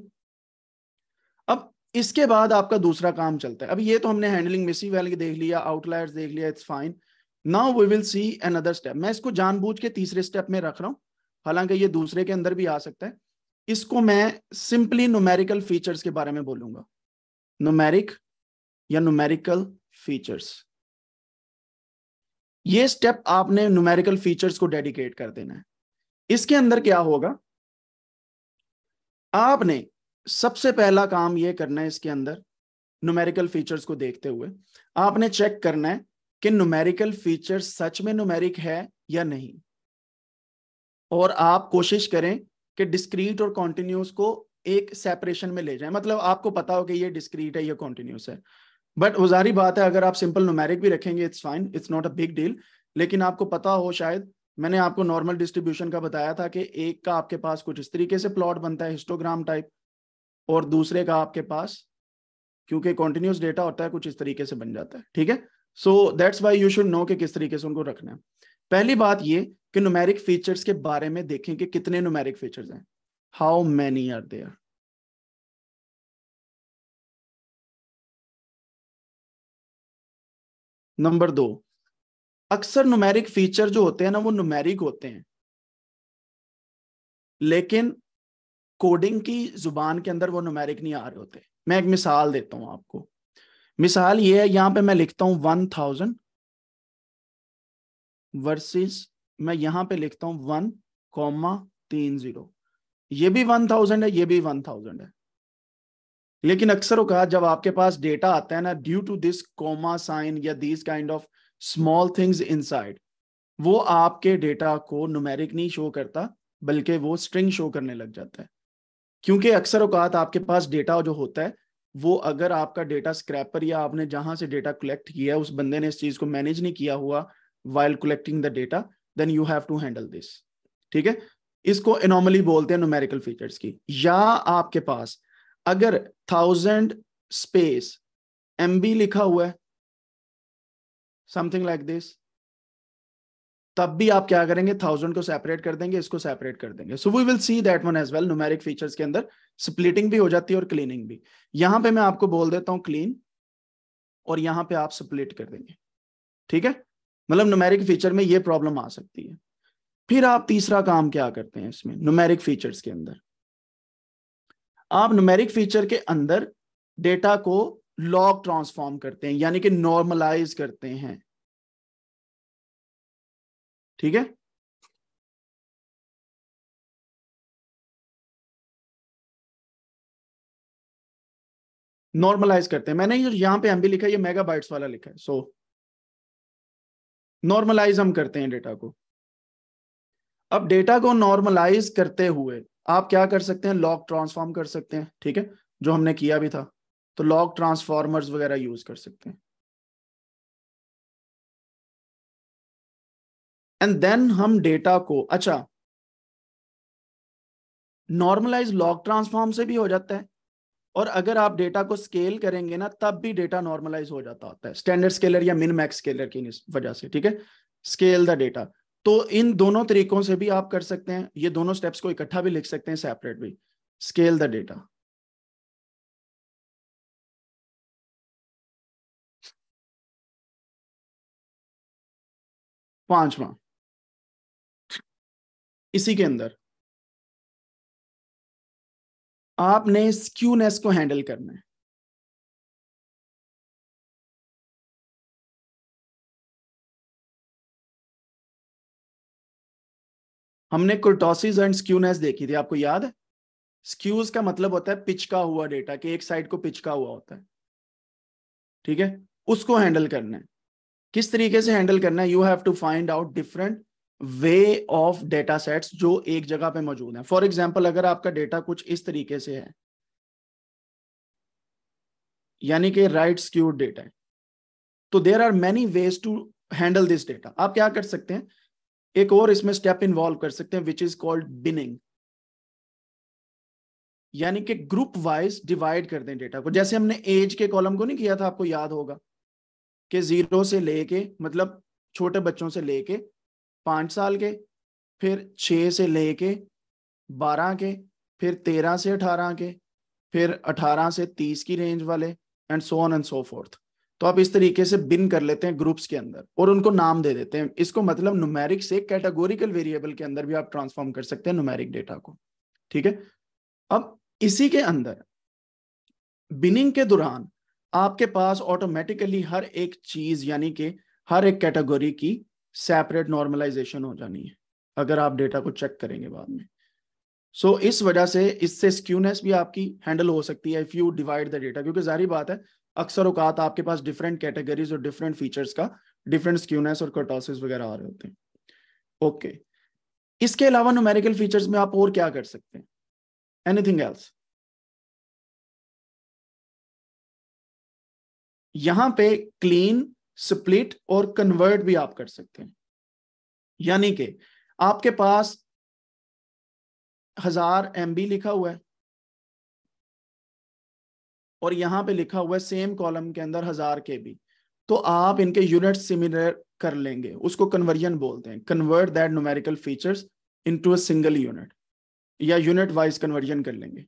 अब इसके बाद आपका दूसरा काम चलता है। अब ये तो हमने हैंडलिंग मिसिंग वैल्यू देख लिया, आउटलायर्स देख लिया it's fine now we will see another step मैं इसको जानबूझ के तीसरे स्टेप में रख रहा हूँ। हालाँकि ये दूसरे के अंदर भी आ सकता है। इसको मैं सिंपली न्यूमेरिकल फीचर्स के बारे में बोलूँगा। न्यूमेरिक या न्यूमेरिकल फीचर्स ये स्टेप आपने न्यूमेरिकल फीचर्स को डेडिकेट कर देना है। इसके अंदर क्या होगा? आपने सबसे पहला काम यह करना है इसके अंदर न्यूमेरिकल फीचर्स को देखते हुए। आपने चेक करना है कि न्यूमेरिकल फीचर सच में न्यूमेरिक है या नहीं। और आप कोशिश करें कि डिस्क्रीट और कॉन्टिन्यूस को एक सेपरेशन में ले जाएँ। मतलब आपको पता हो कि ये डिस्क्रीट है, ये कॉन्टिन्यूस है। बट वजारी बात है, अगर आप सिंपल न्यूमेरिक भी रखेंगे it's fine it's not a big deal लेकिन आपको पता हो शायद, मैंने आपको नॉर्मल डिस्ट्रीब्यूशन का बताया था कि एक का आपके पास कुछ इस तरीके से प्लॉट बनता है हिस्टोग्राम टाइप और दूसरे का आपके पास, क्योंकि कॉन्टिन्यूस डेटा होता है, कुछ इस तरीके से बन जाता है, ठीक है? So that's why you should know कि किस तरीके से उनको रखना है। पहली बात ये कि न्यूमेरिक फीचर्स के बारे में देखें कि कितने न्यूमेरिक फीचर्स हैं। How many are there number दो, अक्सर न्यूमेरिक फीचर जो होते हैं ना, वो न्यूमेरिक होते हैं। लेकिन कोडिंग की ज़ुबान के अंदर वो न्यूमेरिक नहीं आ रहे होते। मैं एक मिसाल देता हूँ आपको। मिसाल ये है, यहाँ पे मैं लिखता हूँ वन थाउज़ेंड वर्सेस मैं यहाँ पे लिखता हूँ वन कॉमा तीन ज़ीरो ये भी वन थाउज़ेंड है, ये भी वन थाउज़ेंड है। लेकिन अक्सर कहा जब आपके पास डेटा आता है ना due to this comma sign या this kind of small things inside वो आपके डेटा को न्यूमेरिक नहीं शो करता, बल्कि वो स्ट्रिंग शो करने लग जाता है। क्योंकि अक्सर अवकात आपके पास डेटा जो होता है, वो अगर आपका डेटा स्क्रैपर या आपने जहाँ से डेटा कलेक्ट किया, उस बंदे ने इस चीज़ को मैनेज नहीं किया हुआ while collecting the data then you have to handle this ठीक है? इसको एनॉमली बोलते हैं न्यूमेरिकल फीचर्स की। या आपके पास अगर थाउज़ेंड स्पेस एम बी लिखा हुआ है समथिंग लाइक दिस तब भी आप क्या करेंगे? थाउज़ेंड को सेपरेट कर देंगे, इसको सेपरेट कर देंगे। So we will see that one as well numeric features के अंदर स्प्लिटिंग भी हो जाती है और क्लीनिंग भी। यहाँ पे मैं आपको बोल देता हूँ क्लीन और यहाँ पे आप स्प्लिट कर देंगे। ठीक है? मतलब न्यूमेरिक फीचर में ये प्रॉब्लम आ सकती है। फिर आप तीसरा काम क्या करते हैं इसमें न्यूमेरिक फीचर्स के अंदर? आप न्यूमेरिक फीचर के अंदर डेटा को लॉग ट्रांसफॉर्म करते हैं यानी कि नॉर्मलाइज करते हैं। ठीक है? नॉर्मलाइज करते हैं। मैंने यहाँ पे भी लिखा है ये मेगा बाइट्स वाला लिखा है। सो so, नॉर्मलाइज हम करते हैं डेटा को। अब डेटा को नॉर्मलाइज करते हुए आप क्या कर सकते हैं? लॉग ट्रांसफॉर्म कर सकते हैं, ठीक है? जो हमने किया भी था। तो लॉग ट्रांसफॉर्मर्स वगैरह यूज़ कर सकते हैं। एंड देन हम डेटा को अच्छा नॉर्मलाइज लॉग ट्रांसफॉर्म से भी हो जाता है। और अगर आप डेटा को स्केल करेंगे ना, तब भी डेटा नॉर्मलाइज हो जाता होता है। स्टैंडर्ड स्केलर या मिन मैक्स स्केलर की वजह से, ठीक है? स्केल द डेटा तो इन दोनों तरीकों से भी आप कर सकते हैं। ये दोनों स्टेप्स को इकट्ठा भी लिख सकते हैं सेपरेट भी। स्केल द डेटा पांचवा। इसी के अंदर। आपने स्क्यूनेस को हैंडल करना है। हमने कुर्टोसिस एंड स्क्यूनेस देखी थी, आपको याद है? स्क्यूज का मतलब होता है पिचका हुआ डेटा कि एक साइड को पिचका हुआ होता है। ठीक है? उसको हैंडल करना है। किस तरीके से हैंडल करना है? You have to find out different way of data sets जो एक जगह पे मौजूद हैं। फॉर एग्ज़ाम्पल अगर आपका डेटा कुछ इस तरीके से है, यानी कि राइट स्क्यूड डेटा है तो there are many ways to handle this data आप क्या कर सकते हैं? एक और इसमें स्टेप इन्वॉल्व कर सकते हैं विच इज़ कॉल्ड बिनिंग यानी कि ग्रुप वाइज डिवाइड कर दें डेटा को। जैसे हमने एज के कॉलम को नहीं किया था, आपको याद होगा कि ज़ीरो से लेके मतलब छोटे बच्चों से लेके पाँच साल के, फिर छः से लेके बारह के, फिर तेरह से अठारह के, फिर अठारह से तीस की रेंज वाले and so on and so forth तो आप इस तरीके से बिन कर लेते हैं ग्रुप्स के अंदर और उनको नाम दे देते हैं। इसको मतलब न्यूमेरिक से कैटेगोरिकल वेरिएबल के अंदर भी आप ट्रांसफॉर्म कर सकते हैं न्यूमेरिक डेटा को। ठीक है? अब इसी के अंदर बिनिंग के दौरान आपके पास ऑटोमेटिकली हर एक चीज़ यानी कि हर एक कैटेगरी की सेपरेट नॉर्मलाइजेशन हो जानी है अगर आप डेटा को चेक करेंगे बाद में। सो so, इस वजह से इससे स्क्यूनेस भी आपकी हैंडल हो सकती है if you divide the data क्योंकि जारी बात है अक्सर औकात आपके पास डिफरेंट कैटेगरीज और डिफरेंट फीचर्स का डिफरेंट स्क्यूनेस और कर्टोसिस वगैरह आ रहे होते हैं। Okay okay. इसके अलावा न्यूमेरिकल फीचर्स में आप और क्या कर सकते हैं? एनीथिंग एल्स यहाँ पे क्लीन स्प्लिट और कन्वर्ट भी आप कर सकते हैं। यानी कि आपके पास हज़ार MB लिखा हुआ है। और यहाँ पे लिखा हुआ है सेम कॉलम के अंदर हज़ार के बी तो आप इनके यूनिट सिमिलर कर लेंगे। उसको कन्वर्जन बोलते हैं। Convert that numerical features into a single unit या यूनिट वाइज कन्वर्जन कर लेंगे।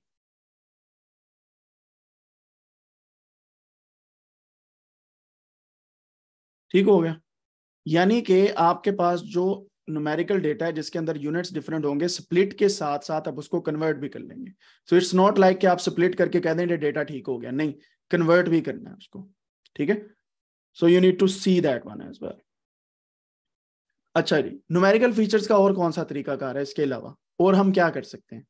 ठीक हो गया? यानी कि आपके पास जो न्यूमेरिकल डेटा है जिसके अंदर यूनिट्स डिफरेंट होंगे स्प्लिट के साथ साथ आप उसको कन्वर्ट भी कर लेंगे। सो इट्स नॉट लाइक कि आप स्प्लिट करके कह दें डेटा ठीक हो गया। नहीं कन्वर्ट भी करना है उसको। ठीक है? So you need to see that one as well अच्छा जी न्यूमेरिकल फीचर्स का और कौन सा तरीका कार है इसके अलावा? और हम क्या कर सकते हैं?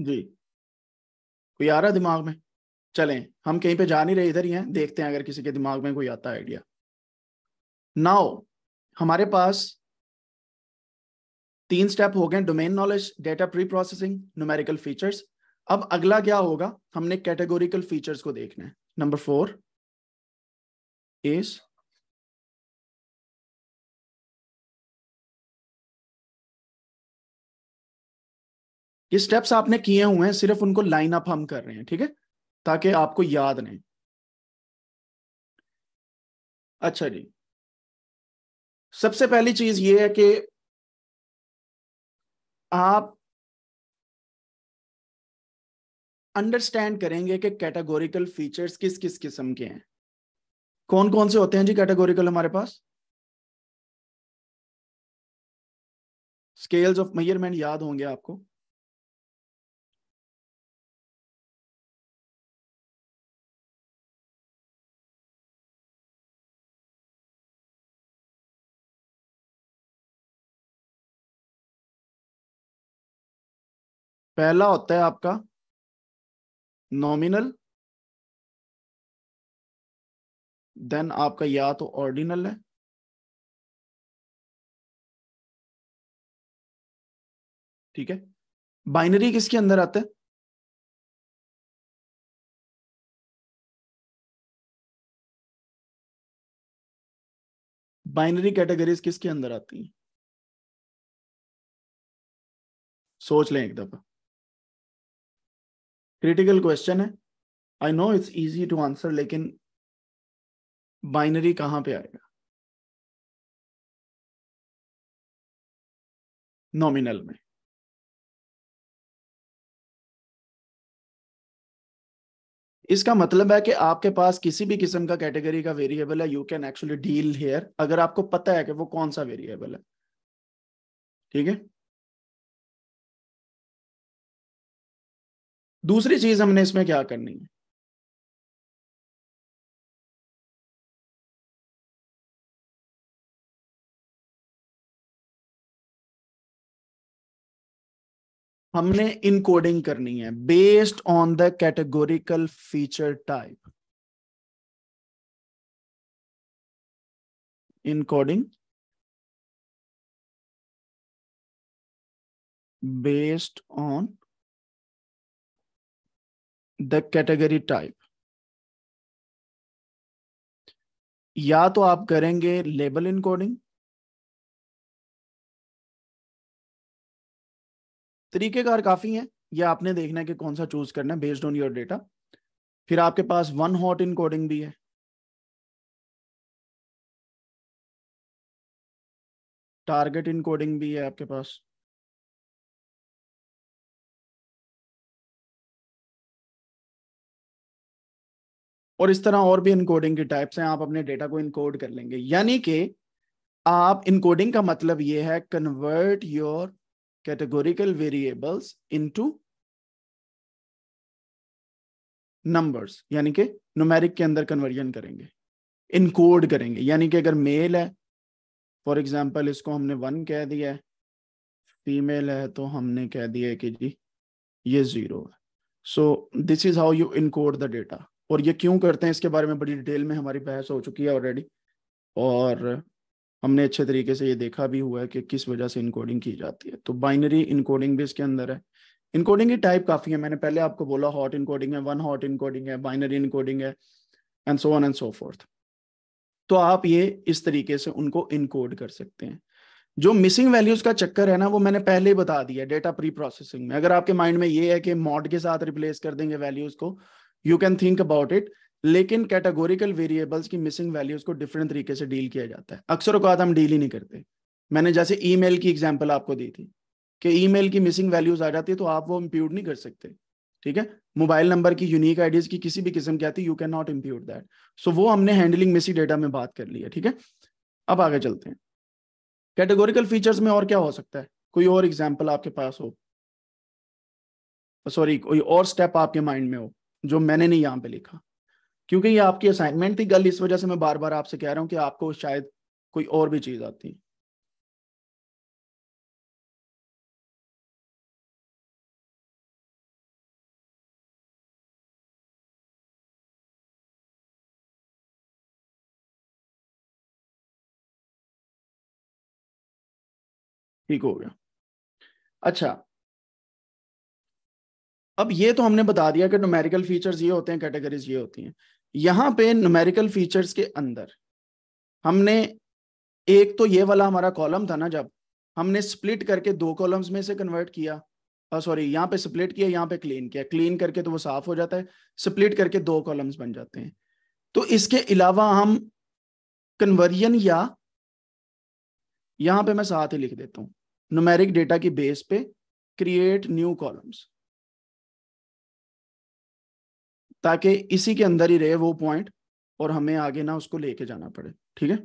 जी। कोई आ रहा दिमाग में? चलें, हम कहीं पे जा नहीं रहे, इधर ही हैं, देखते हैं अगर किसी के दिमाग में कोई आता आइडिया नाउ हमारे पास तीन स्टेप हो गए domain knowledge data preprocessing numerical features अब अगला क्या होगा? हमने कैटेगोरिकल फीचर्स को देखना है। नंबर फोर इज़ ये स्टेप्स आपने किए हुए हैं, सिर्फ़ उनको लाइन अप हम कर रहे हैं, ठीक है? ताकि आपको याद नहीं अच्छा जी। सबसे पहली चीज़ ये है कि आप अंडरस्टैंड करेंगे कि कैटेगोरिकल फीचर्स किस किस किस्म के हैं। कौन कौन से होते हैं जी कैटेगोरिकल हमारे पास? स्केल्स ऑफ़ मेज़रमेंट याद होंगे आपको। पहला होता है आपका नॉमिनल देन आपका या तो ऑर्डिनल है, ठीक है? बाइनरी किसके अंदर आता है? बाइनरी कैटेगरीज किसके अंदर आती हैं? सोच लें एक दफ़ा। क्रिटिकल क्वेश्चन है। I know it's easy to answer लेकिन बाइनरी कहाँ पे आएगा? नॉमिनल में। इसका मतलब है कि आपके पास किसी भी किस्म का कैटेगरी का वेरिएबल है। You can actually deal here अगर आपको पता है कि वो कौन सा वेरिएबल है। ठीक है? दूसरी चीज़ हमने इसमें क्या करनी है? हमने इनकोडिंग करनी है based on the categorical feature type encoding based on the category type या तो आप करेंगे लेबल इनकोडिंग तरीकेकार काफ़ी है, ये आपने देखना है कि कौन सा चूज़ करना है बेस्ड ऑन योर डेटा फिर आपके पास वन हॉट इनकोडिंग भी है। टारगेट इनकोडिंग भी है आपके पास। और इस तरह और भी इनकोडिंग की टाइप्स हैं, आप अपने डेटा को इनकोड कर लेंगे। यानी कि आप इनकोडिंग का मतलब ये है convert your categorical variables into numbers यानी कि न्यूमेरिक के अंदर कन्वर्जन करेंगे इनकोड करेंगे। यानी कि अगर मेल है फॉर एग्जांपल इसको हमने वन कह दिया है फीमेल है तो हमने कह दिया है कि जी, ये ज़ीरो है। So this is how you encode the data और ये क्यों करते हैं, इसके बारे में बड़ी डिटेल में हमारी बहस हो चुकी है ऑलरेडी और हमने अच्छे तरीके से ये देखा भी हुआ है कि किस वजह से इनकोडिंग की जाती है। तो बाइनरी इनकोडिंग भी इसके अंदर है। इनकोडिंग की टाइप काफ़ी है। मैंने पहले आपको बोला हॉट इनकोडिंग है वन हॉट इनकोडिंग है बाइनरी इनकोडिंग है and so on and so forth तो आप ये इस तरीके से उनको इनकोड कर सकते हैं। जो मिसिंग वैल्यूज़ का चक्कर है ना, वो मैंने पहले ही बता दिया डेटा प्री प्रोसेसिंग में। अगर आपके माइंड में ये है कि मॉड के साथ रिप्लेस कर देंगे वैल्यूज़ को you can think about it लेकिन कैटेगोरिकल वेरिएबल्स की मिसिंग वैल्यूज़ को डिफरेंट तरीके से डील किया जाता है। अक्सर औकात हम डील ही नहीं करते। मैंने जैसे ईमेल की एग्जांपल आपको दी थी कि ईमेल की मिसिंग वैल्यूज़ आ जाती है तो आप वो इम्प्यूट नहीं कर सकते, ठीक है? मोबाइल नंबर की यूनिक आईडीज की किसी भी किस्म की आती यू कैन नॉट इम्प्यूट दैट सो वो हमने हैंडलिंग मिसी डेटा में बात कर ली है, ठीक है? अब आगे चलते हैं। कैटेगोरिकल फीचर्स में और क्या हो सकता है? कोई और एग्ज़ाम्पल आपके पास हो? सॉरी कोई और स्टेप आपके माइंड में हो? जो मैंने नहीं यहाँ पे लिखा। क्योंकि ये आपकी असाइनमेंट थी गल इस वजह से मैं बार बार आपसे कह रहा हूँ कि आपको शायद कोई और भी चीज़ आती। है ठीक हो गया। अच्छा अब ये तो हमने बता दिया कि न्यूमेरिकल फीचर्स ये होते हैं कैटेगरीज ये होती हैं। यहाँ पे न्यूमेरिकल फीचर्स के अंदर हमने एक तो ये वाला हमारा कॉलम था ना जब, हमने स्प्लिट करके दो कॉलम्स में से कन्वर्ट किया। सॉरी यहाँ पे स्प्लिट किया, यहाँ पे क्लीन किया। क्लीन करके तो वो साफ़ हो जाता है स्प्लिट करके दो कॉलम्स बन जाते हैं। तो इसके अलावा हम कन्वर्जन या, यहाँ पे मैं साथ ही लिख देता हूँ। न्यूमेरिक डेटा की बेस पे क्रिएट न्यू कॉलम्स ताकि इसी के अंदर ही रहे वो पॉइंट और हमें आगे ना उसको लेके जाना पड़े। ठीक है?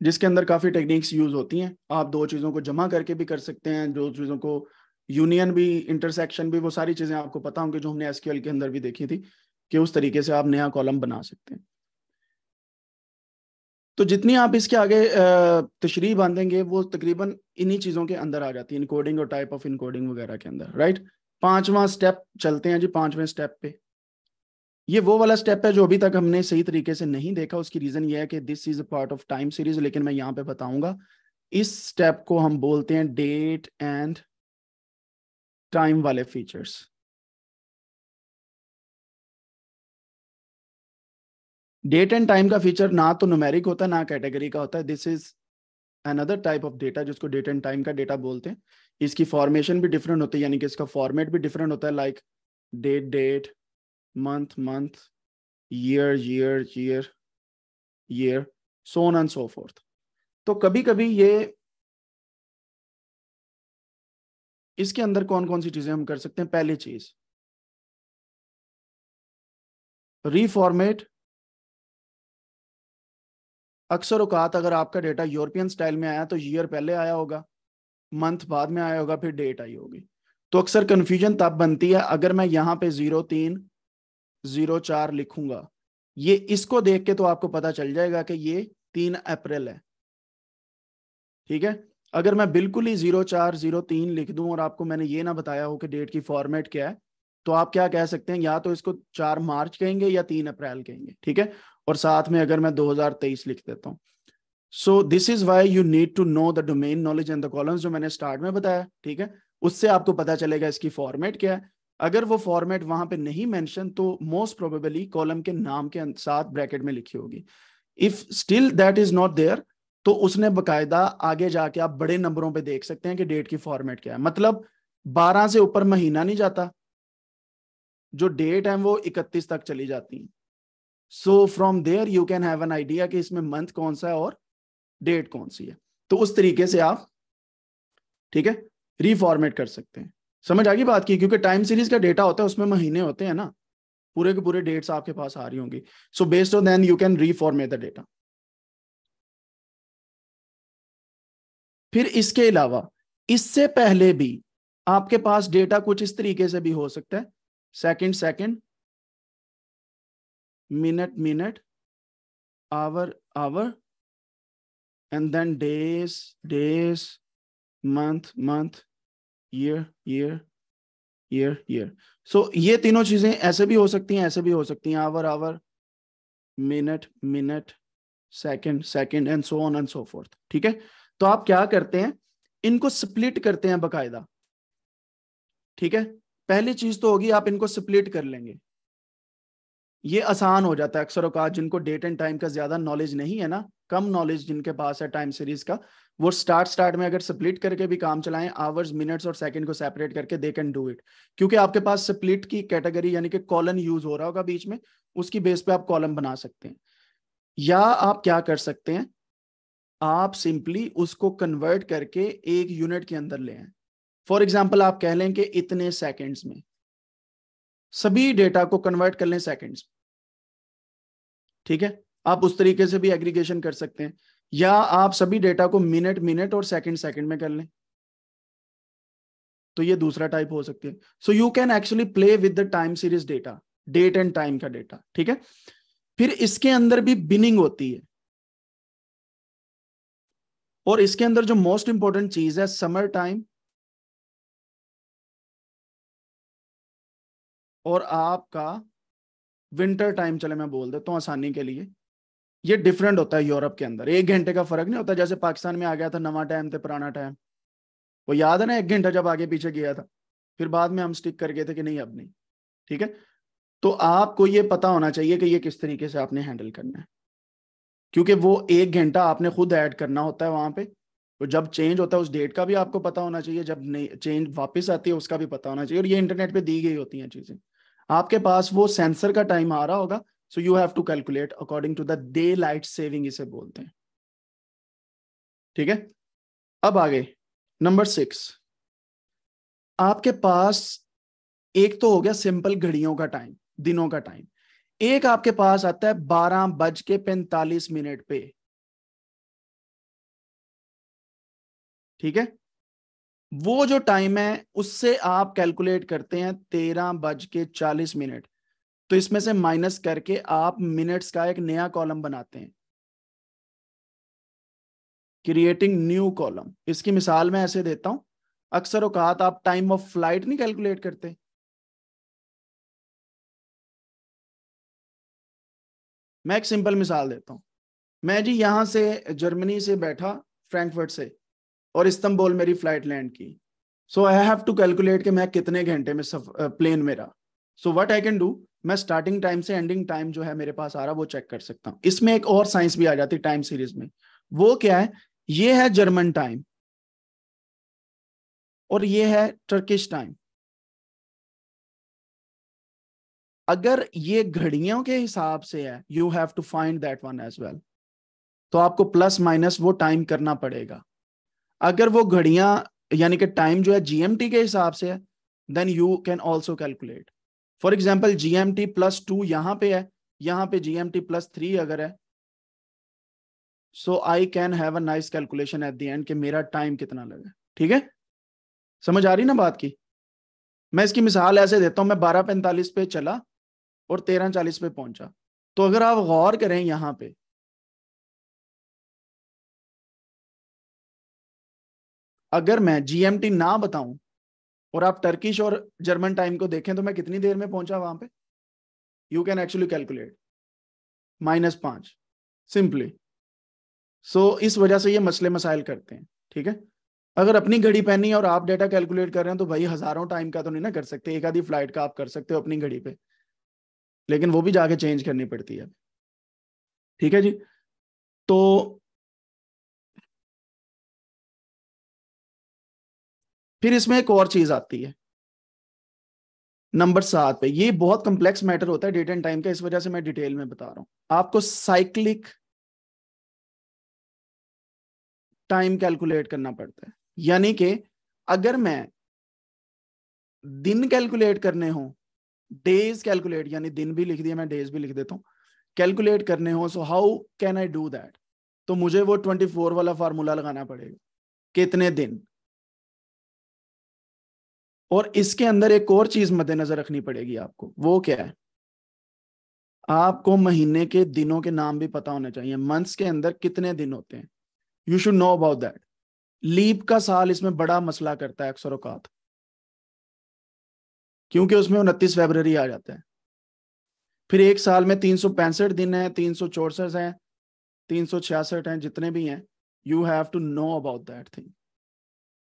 जिसके अंदर काफ़ी टेक्निक्स यूज़ होती हैं, आप दो चीज़ों को जमा करके भी कर सकते हैं, दो चीज़ों को यूनियन भी इंटरसेक्शन भी, वो सारी चीज़ें आपको पता होंगी जो हमने एसक्यूएल के अंदर भी देखी थी कि उस तरीके से आप नया कॉलम बना सकते हैं। तो जितनी आप इसके आगे तशरी बांधेंगे, वो तकरीबन इन्हीं चीज़ों के अंदर आ जाती है इनकोडिंग और टाइप ऑफ़ इनकोडिंग वगैरह के अंदर राइट पांचवा स्टेप चलते हैं जी, पाँचवें स्टेप पे। ये वो वाला स्टेप है जो अभी तक हमने सही तरीके से नहीं देखा। उसकी रीज़न ये है कि this is a part of time series लेकिन मैं यहाँ पे बताऊँगा। इस स्टेप को हम बोलते हैं डेट एंड टाइम वाले फीचर्स डेट एंड टाइम का फीचर ना तो न्यूमेरिक होता है ना कैटेगरी का होता। है this is another type of data जिसको डेट एंड टाइम का डेटा बोलते हैं। इसकी फॉर्मेशन भी डिफरेंट होती है, यानी कि इसका फॉर्मेट भी डिफरेंट होता है। Like date date month month year year year year so on and so forth तो कभी कभी ये इसके अंदर कौन कौन सी चीज़ें हम कर सकते हैं? पहली चीज़ रीफॉर्मेट अक्सर औकात अगर आपका डेटा यूरोपियन स्टाइल में आया तो ईयर पहले आया होगा मंथ बाद में आया होगा, फिर डेट आई होगी। तो अक्सर कन्फ्यूज़न तब बनती है अगर मैं यहाँ पे ज़ीरो तीन ज़ीरो चार लिखूँगा। ये इसको देख के तो आपको पता चल जाएगा कि ये तीन अप्रैल है। ठीक है? अगर मैं बिल्कुल ही ज़ीरो चार ज़ीरो तीन लिख दूँ और आपको मैंने ये ना बताया हो कि डेट की फॉर्मेट क्या है तो आप क्या कह सकते हैं, या तो इसको चार मार्च कहेंगे या तीन अप्रैल कहेंगे। ठीक है? और साथ में अगर मैं 2023 लिख देता हूँ। So this is why you need to know the domain knowledge and the columns जो मैंने स्टार्ट में बताया, ठीक है? उससे आपको पता चलेगा इसकी फॉर्मेट क्या है। अगर वो फॉर्मेट वहाँ पे नहीं मेंशन तो मोस्ट प्रोबेबली कॉलम के नाम के साथ ब्रैकेट में लिखी होगी। If still that is not there तो उसने बकायदा आगे जाके आप बड़े नंबरों पे देख सकते हैं कि डेट की फॉर्मेट क्या है। मतलब 12 से ऊपर महीना नहीं जाता। जो डेट है वो 31 तक चली जाती है। So from there you can have an idea कि इसमें मंथ कौन सा है और डेट कौन सी है। तो उस तरीके से आप, ठीक है रीफॉर्मेट कर सकते हैं। समझ आ गई बात की? क्योंकि टाइम सीरीज़ का डेटा होता है, उसमें महीने होते हैं ना। पूरे के पूरे डेट्स आपके पास आ रही होंगी। So based on then you can reformat the data फिर इसके अलावा, इससे पहले भी आपके पास डेटा कुछ इस तरीके से भी हो सकता है। Second second minute minute hour hour and then days days month month year year year year so ये तीनों चीज़ें ऐसे भी हो सकती हैं, ऐसे भी हो सकती हैं। Hour hour minute minute second second and so on and so forth ठीक है? तो आप क्या करते हैं? इनको स्प्लिट करते हैं बकायदा। ठीक है? पहली चीज़ तो होगी, आप इनको स्प्लिट कर लेंगे। ये आसान हो जाता है अक्सर अवकात जिनको डेट एंड टाइम का ज़्यादा नॉलेज नहीं है ना, कम नॉलेज जिनके पास है टाइम सीरीज़ का, वो स्टार्ट स्टार्ट में अगर स्प्लिट करके भी काम चलाएँ आवर्स मिनट्स और सेकंड को सेपरेट करके दे कैन डू इट क्योंकि आपके पास स्प्लिट की कैटेगरी यानी कि कॉलन यूज़ हो रहा होगा बीच में, उसकी बेस पे आप कॉलम बना सकते हैं। या आप क्या कर सकते हैं, आप सिंपली उसको कन्वर्ट करके एक यूनिट के अंदर ले आए। फॉर एग्ज़ाम्पल आप कह लें कि इतने सेकेंड्स में, सभी डेटा को कन्वर्ट कर लें सेकेंड्स ठीक है? आप उस तरीके से भी एग्रीगेशन कर सकते हैं। या आप सभी डेटा को मिनट मिनट और सेकंड सेकंड में कर लें। तो ये दूसरा टाइप हो सकती है। So you can actually play with the time series data date and time का डेटा ठीक है? फिर इसके अंदर भी बिनिंग होती है। और इसके अंदर जो मोस्ट इंपॉर्टेंट चीज़ है समर टाइम और आपका विंटर टाइम, चले मैं बोल देता हूँ आसानी के लिए। ये डिफरेंट होता है यूरोप के अंदर। एक घंटे का फ़र्क नहीं होता, जैसे पाकिस्तान में आ गया था नवा टाइम थे, पुराना टाइम। वो याद है ना, एक घंटा जब आगे पीछे गया था, फिर बाद में हम स्टिक कर गए थे कि नहीं, अब नहीं। ठीक है? तो आपको ये पता होना चाहिए कि ये किस तरीके से आपने हैंडल करना है। क्योंकि वो एक घंटा आपने खुद ऐड करना होता है वहाँ पे। तो जब चेंज होता है, उस डेट का भी आपको पता होना चाहिए। जब चेंज वापस आती है, उसका भी पता होना चाहिए। और ये इंटरनेट पे दी गई होती हैं चीज़ें। आपके पास वो सेंसर का टाइम आ रहा होगा so you have to calculate according to the daylight saving इसे बोलते हैं। ठीक है? अब आगे नंबर सिक्स आपके पास एक तो हो गया सिंपल घड़ियों का टाइम दिनों का टाइम एक आपके पास आता है बारह बज के पैंतालीस मिनट पे। ठीक है? वो जो टाइम है, उससे आप कैलकुलेट करते हैं तेरह बज के चालीस मिनट तो इसमें से माइनस करके आप मिनट्स का एक नया कॉलम बनाते हैं। क्रिएटिंग न्यू कॉलम इसकी मिसाल मैं ऐसे देता हूँ। अक्सर औकात आप टाइम ऑफ़ फ़्लाइट नहीं कैलकुलेट करते। मैं एक सिंपल मिसाल देता हूँ। मैं जी यहाँ से जर्मनी से बैठा, फ्रैंकफर्ट से। और इस्तंबुल मेरी फ़्लाइट लैंड की। So I have to calculate कि मैं कितने घंटे में प्लेन मेरा। So what I can do मैं स्टार्टिंग टाइम से एंडिंग टाइम जो है मेरे पास आ रहा, वो चेक कर सकता हूँ। इसमें एक और साइंस भी आ जाती है टाइम सीरीज़ में। वो क्या है? ये है जर्मन टाइम और ये है टर्किश टाइम अगर ये घड़ियों के हिसाब से है you have to find that one as well तो आपको प्लस माइनस वो टाइम करना पड़ेगा। अगर वो घड़ियाँ, यानी कि टाइम जो है जीएमटी के हिसाब से है then you can also calculate for example GMT plus two यहाँ पे है, यहाँ पे जीएमटी प्लस थ्री अगर है so I can have a nice calculation at the end कि मेरा टाइम कितना लगा, ठीक है? समझ आ रही ना बात की? मैं इसकी मिसाल ऐसे देता हूँ, मैं बारह पैंतालीस पे चला और तेरह चालीस पे पहुँचा। तो अगर आप गौर करें यहाँ पे अगर मैं जीएमटी ना बताऊँ और आप टर्किश और जर्मन टाइम को देखें तो मैं कितनी देर में पहुँचा वहाँ पे? You can actually calculate minus पाँच. सिंपली सो इस वजह से ये मसले मसाइल करते हैं, ठीक है? अगर अपनी घड़ी पहनी है और आप डेटा कैलकुलेट कर रहे हैं तो भाई हज़ारों टाइम का तो नहीं ना कर सकते। एक आधी फ़्लाइट का आप कर सकते हो अपनी घड़ी पे। लेकिन वो भी जाके चेंज करनी पड़ती है। ठीक है जी? तो फिर इसमें एक और चीज़ आती है। नंबर सात पे, ये बहुत कॉम्प्लेक्स मैटर होता है डेट एंड टाइम का, इस वजह से मैं डिटेल में बता रहा हूँ। आपको साइक्लिक टाइम कैलकुलेट करना पड़ता है। यानी कि अगर मैं दिन कैलकुलेट करने हो डेज़ कैलकुलेट यानी दिन भी लिख दिया, मैं डेज़ भी लिख देता हूँ कैलकुलेट करने हो so how can I do that तो मुझे वो ट्वेंटी फोर वाला फार्मूला लगाना पड़ेगा, कितने दिन? और इसके अंदर एक और चीज़ मद्देनजर रखनी पड़ेगी आपको। वो क्या है? आपको महीने के दिनों के नाम भी पता होने चाहिए। मंथ्स के अंदर कितने दिन होते हैं? You should know about that leap का साल इसमें बड़ा मसला करता है अक्सर औकात। क्योंकि उसमें उनतीस फेबररी आ जाता है। फिर एक साल में तीन सौ पैंसठ दिन है, तीन सौ चौसठ है, तीन सौ छियासठ है, जितने भी हैं you have to know about that thing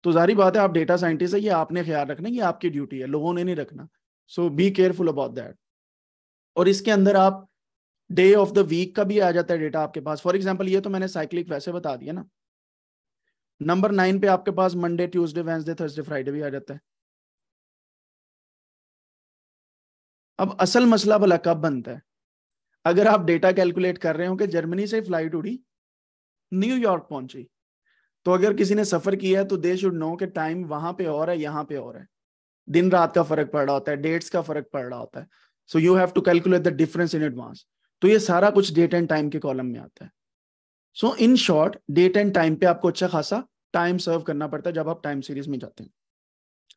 तो जारी बात है, आप डेटा साइंटिस्ट है, ये आपने ख्याल रखना ये आपकी ड्यूटी है, लोगों ने नहीं रखना। So be careful about that और इसके अंदर आप डे ऑफ़ द वीक का भी आ जाता है डेटा आपके पास। फॉर एग्ज़ाम्पल ये तो मैंने साइक्लिक वैसे बता दिया ना। नंबर नाइन पे आपके पास Monday Tuesday Wednesday Thursday Friday भी आ जाता है। अब असल मसला भला कब बनता है? अगर आप डेटा कैलकुलेट कर रहे हो कि जर्मनी से फ़्लाइट उड़ी न्यूयॉर्क पहुँची तो अगर किसी ने सफ़र किया है तो दे शुड नो कि टाइम वहाँ पे और है, यहाँ पे और है। दिन रात का फ़र्क पड़ रहा होता है डेट्स का फ़र्क पड़ रहा होता है। So you have to calculate the difference in advance तो ये सारा कुछ डेट एंड टाइम के कॉलम में आता है। So in short date and time पे आपको अच्छा खासा टाइम सर्व करना पड़ता है जब आप टाइम सीरीज़ में जाते हैं।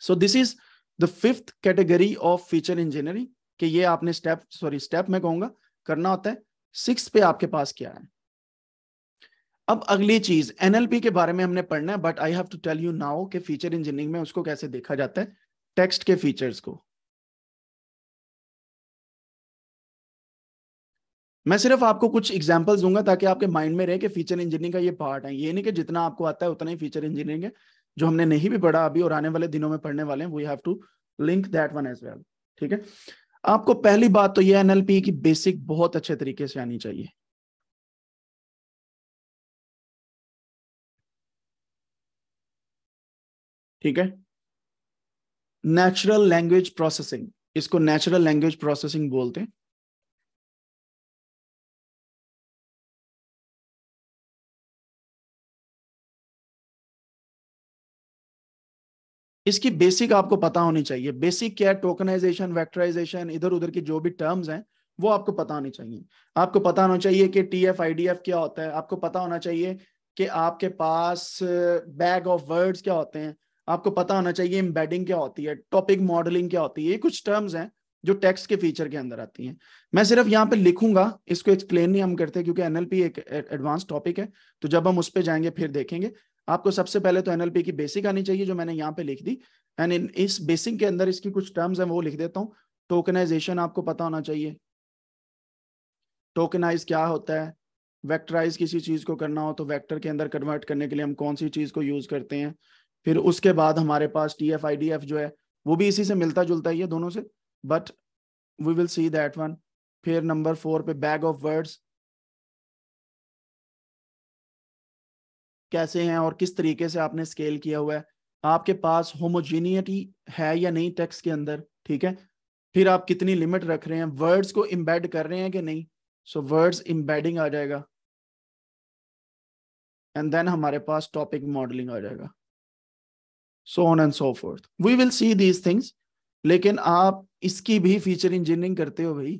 So this is the fifth category of feature engineering कि ये आपने स्टेप सॉरी स्टेप में कहूँगा, करना होता है। सिक्स पे आपके पास क्या है? अब अगली चीज़, एनएलपी के बारे में हमने पढ़ना है but I have to tell you now कि फीचर इंजीनियरिंग में उसको कैसे देखा जाता है टेक्स्ट के फीचर्स को। मैं सिर्फ़ आपको कुछ एग्जांपल्स दूँगा ताकि आपके माइंड में रहे कि फीचर इंजीनियरिंग का ये पार्ट है। ये नहीं कि जितना आपको आता है, उतना ही फीचर इंजीनियरिंग है, जो हमने नहीं भी पढ़ा अभी और आने वाले दिनों में पढ़ने वाले हैं we have to link that one as well ठीक है? आपको पहली बात तो ये एनएलपी की बेसिक बहुत अच्छे तरीके से आनी चाहिए। ठीक है? नेचुरल लैंग्वेज प्रोसेसिंग इसको नेचुरल लैंग्वेज प्रोसेसिंग बोलते हैं? इसकी बेसिक आपको पता होनी चाहिए। बेसिक क्या है? टोकनाइजेशन वेक्टराइजेशन इधर उधर की जो भी टर्म्स हैं, वो आपको पता होनी चाहिए। आपको पता होना चाहिए कि T F I D F क्या होता है? आपको पता होना चाहिए कि आपके पास बैग ऑफ़ वर्ड्स क्या होते हैं? आपको पता होना चाहिए एम्बेडिंग क्या होती है टॉपिक मॉडलिंग क्या होती है, ये कुछ टर्म्स हैं जो टेक्स्ट के फीचर के अंदर आती हैं। मैं सिर्फ़ यहाँ पे लिखूँगा, इसको एक्सप्लेन नहीं हम करते क्योंकि एनएलपी एक एडवांस टॉपिक है तो जब हम उस पर जाएँगे फिर देखेंगे। आपको सबसे पहले तो एनएलपी की बेसिक आनी चाहिए जो मैंने यहाँ पे लिख दी। एंड इन इस बेसिक के अंदर इसकी कुछ टर्म्स हैं वो लिख देता हूँ। टोकनाइजेशन आपको पता होना चाहिए। टोकनाइज क्या होता है? वेक्टराइज किसी चीज़ को करना हो तो वेक्टर के अंदर कन्वर्ट करने के लिए हम कौन सी चीज़ को यूज़ करते हैं? फिर उसके बाद हमारे पास T F I D F जो है, वो भी इसी से मिलता जुलता ही है दोनों से but we will see that one फिर नंबर फोर पे बैग ऑफ़ वर्ड्स कैसे हैं और किस तरीके से आपने स्केल किया हुआ है? आपके पास होमोजीनियटी है या नहीं टेक्स्ट के अंदर, ठीक है? फिर आप कितनी लिमिट रख रहे हैं? वर्ड्स को इम्बेड कर रहे हैं कि नहीं? सो वर्ड्स इम्बेडिंग आ जाएगा। एंड देन हमारे पास टॉपिक मॉडलिंग आ जाएगा। So on and so forth we will see these things लेकिन आप इसकी भी फीचर इंजीनियरिंग करते हो भाई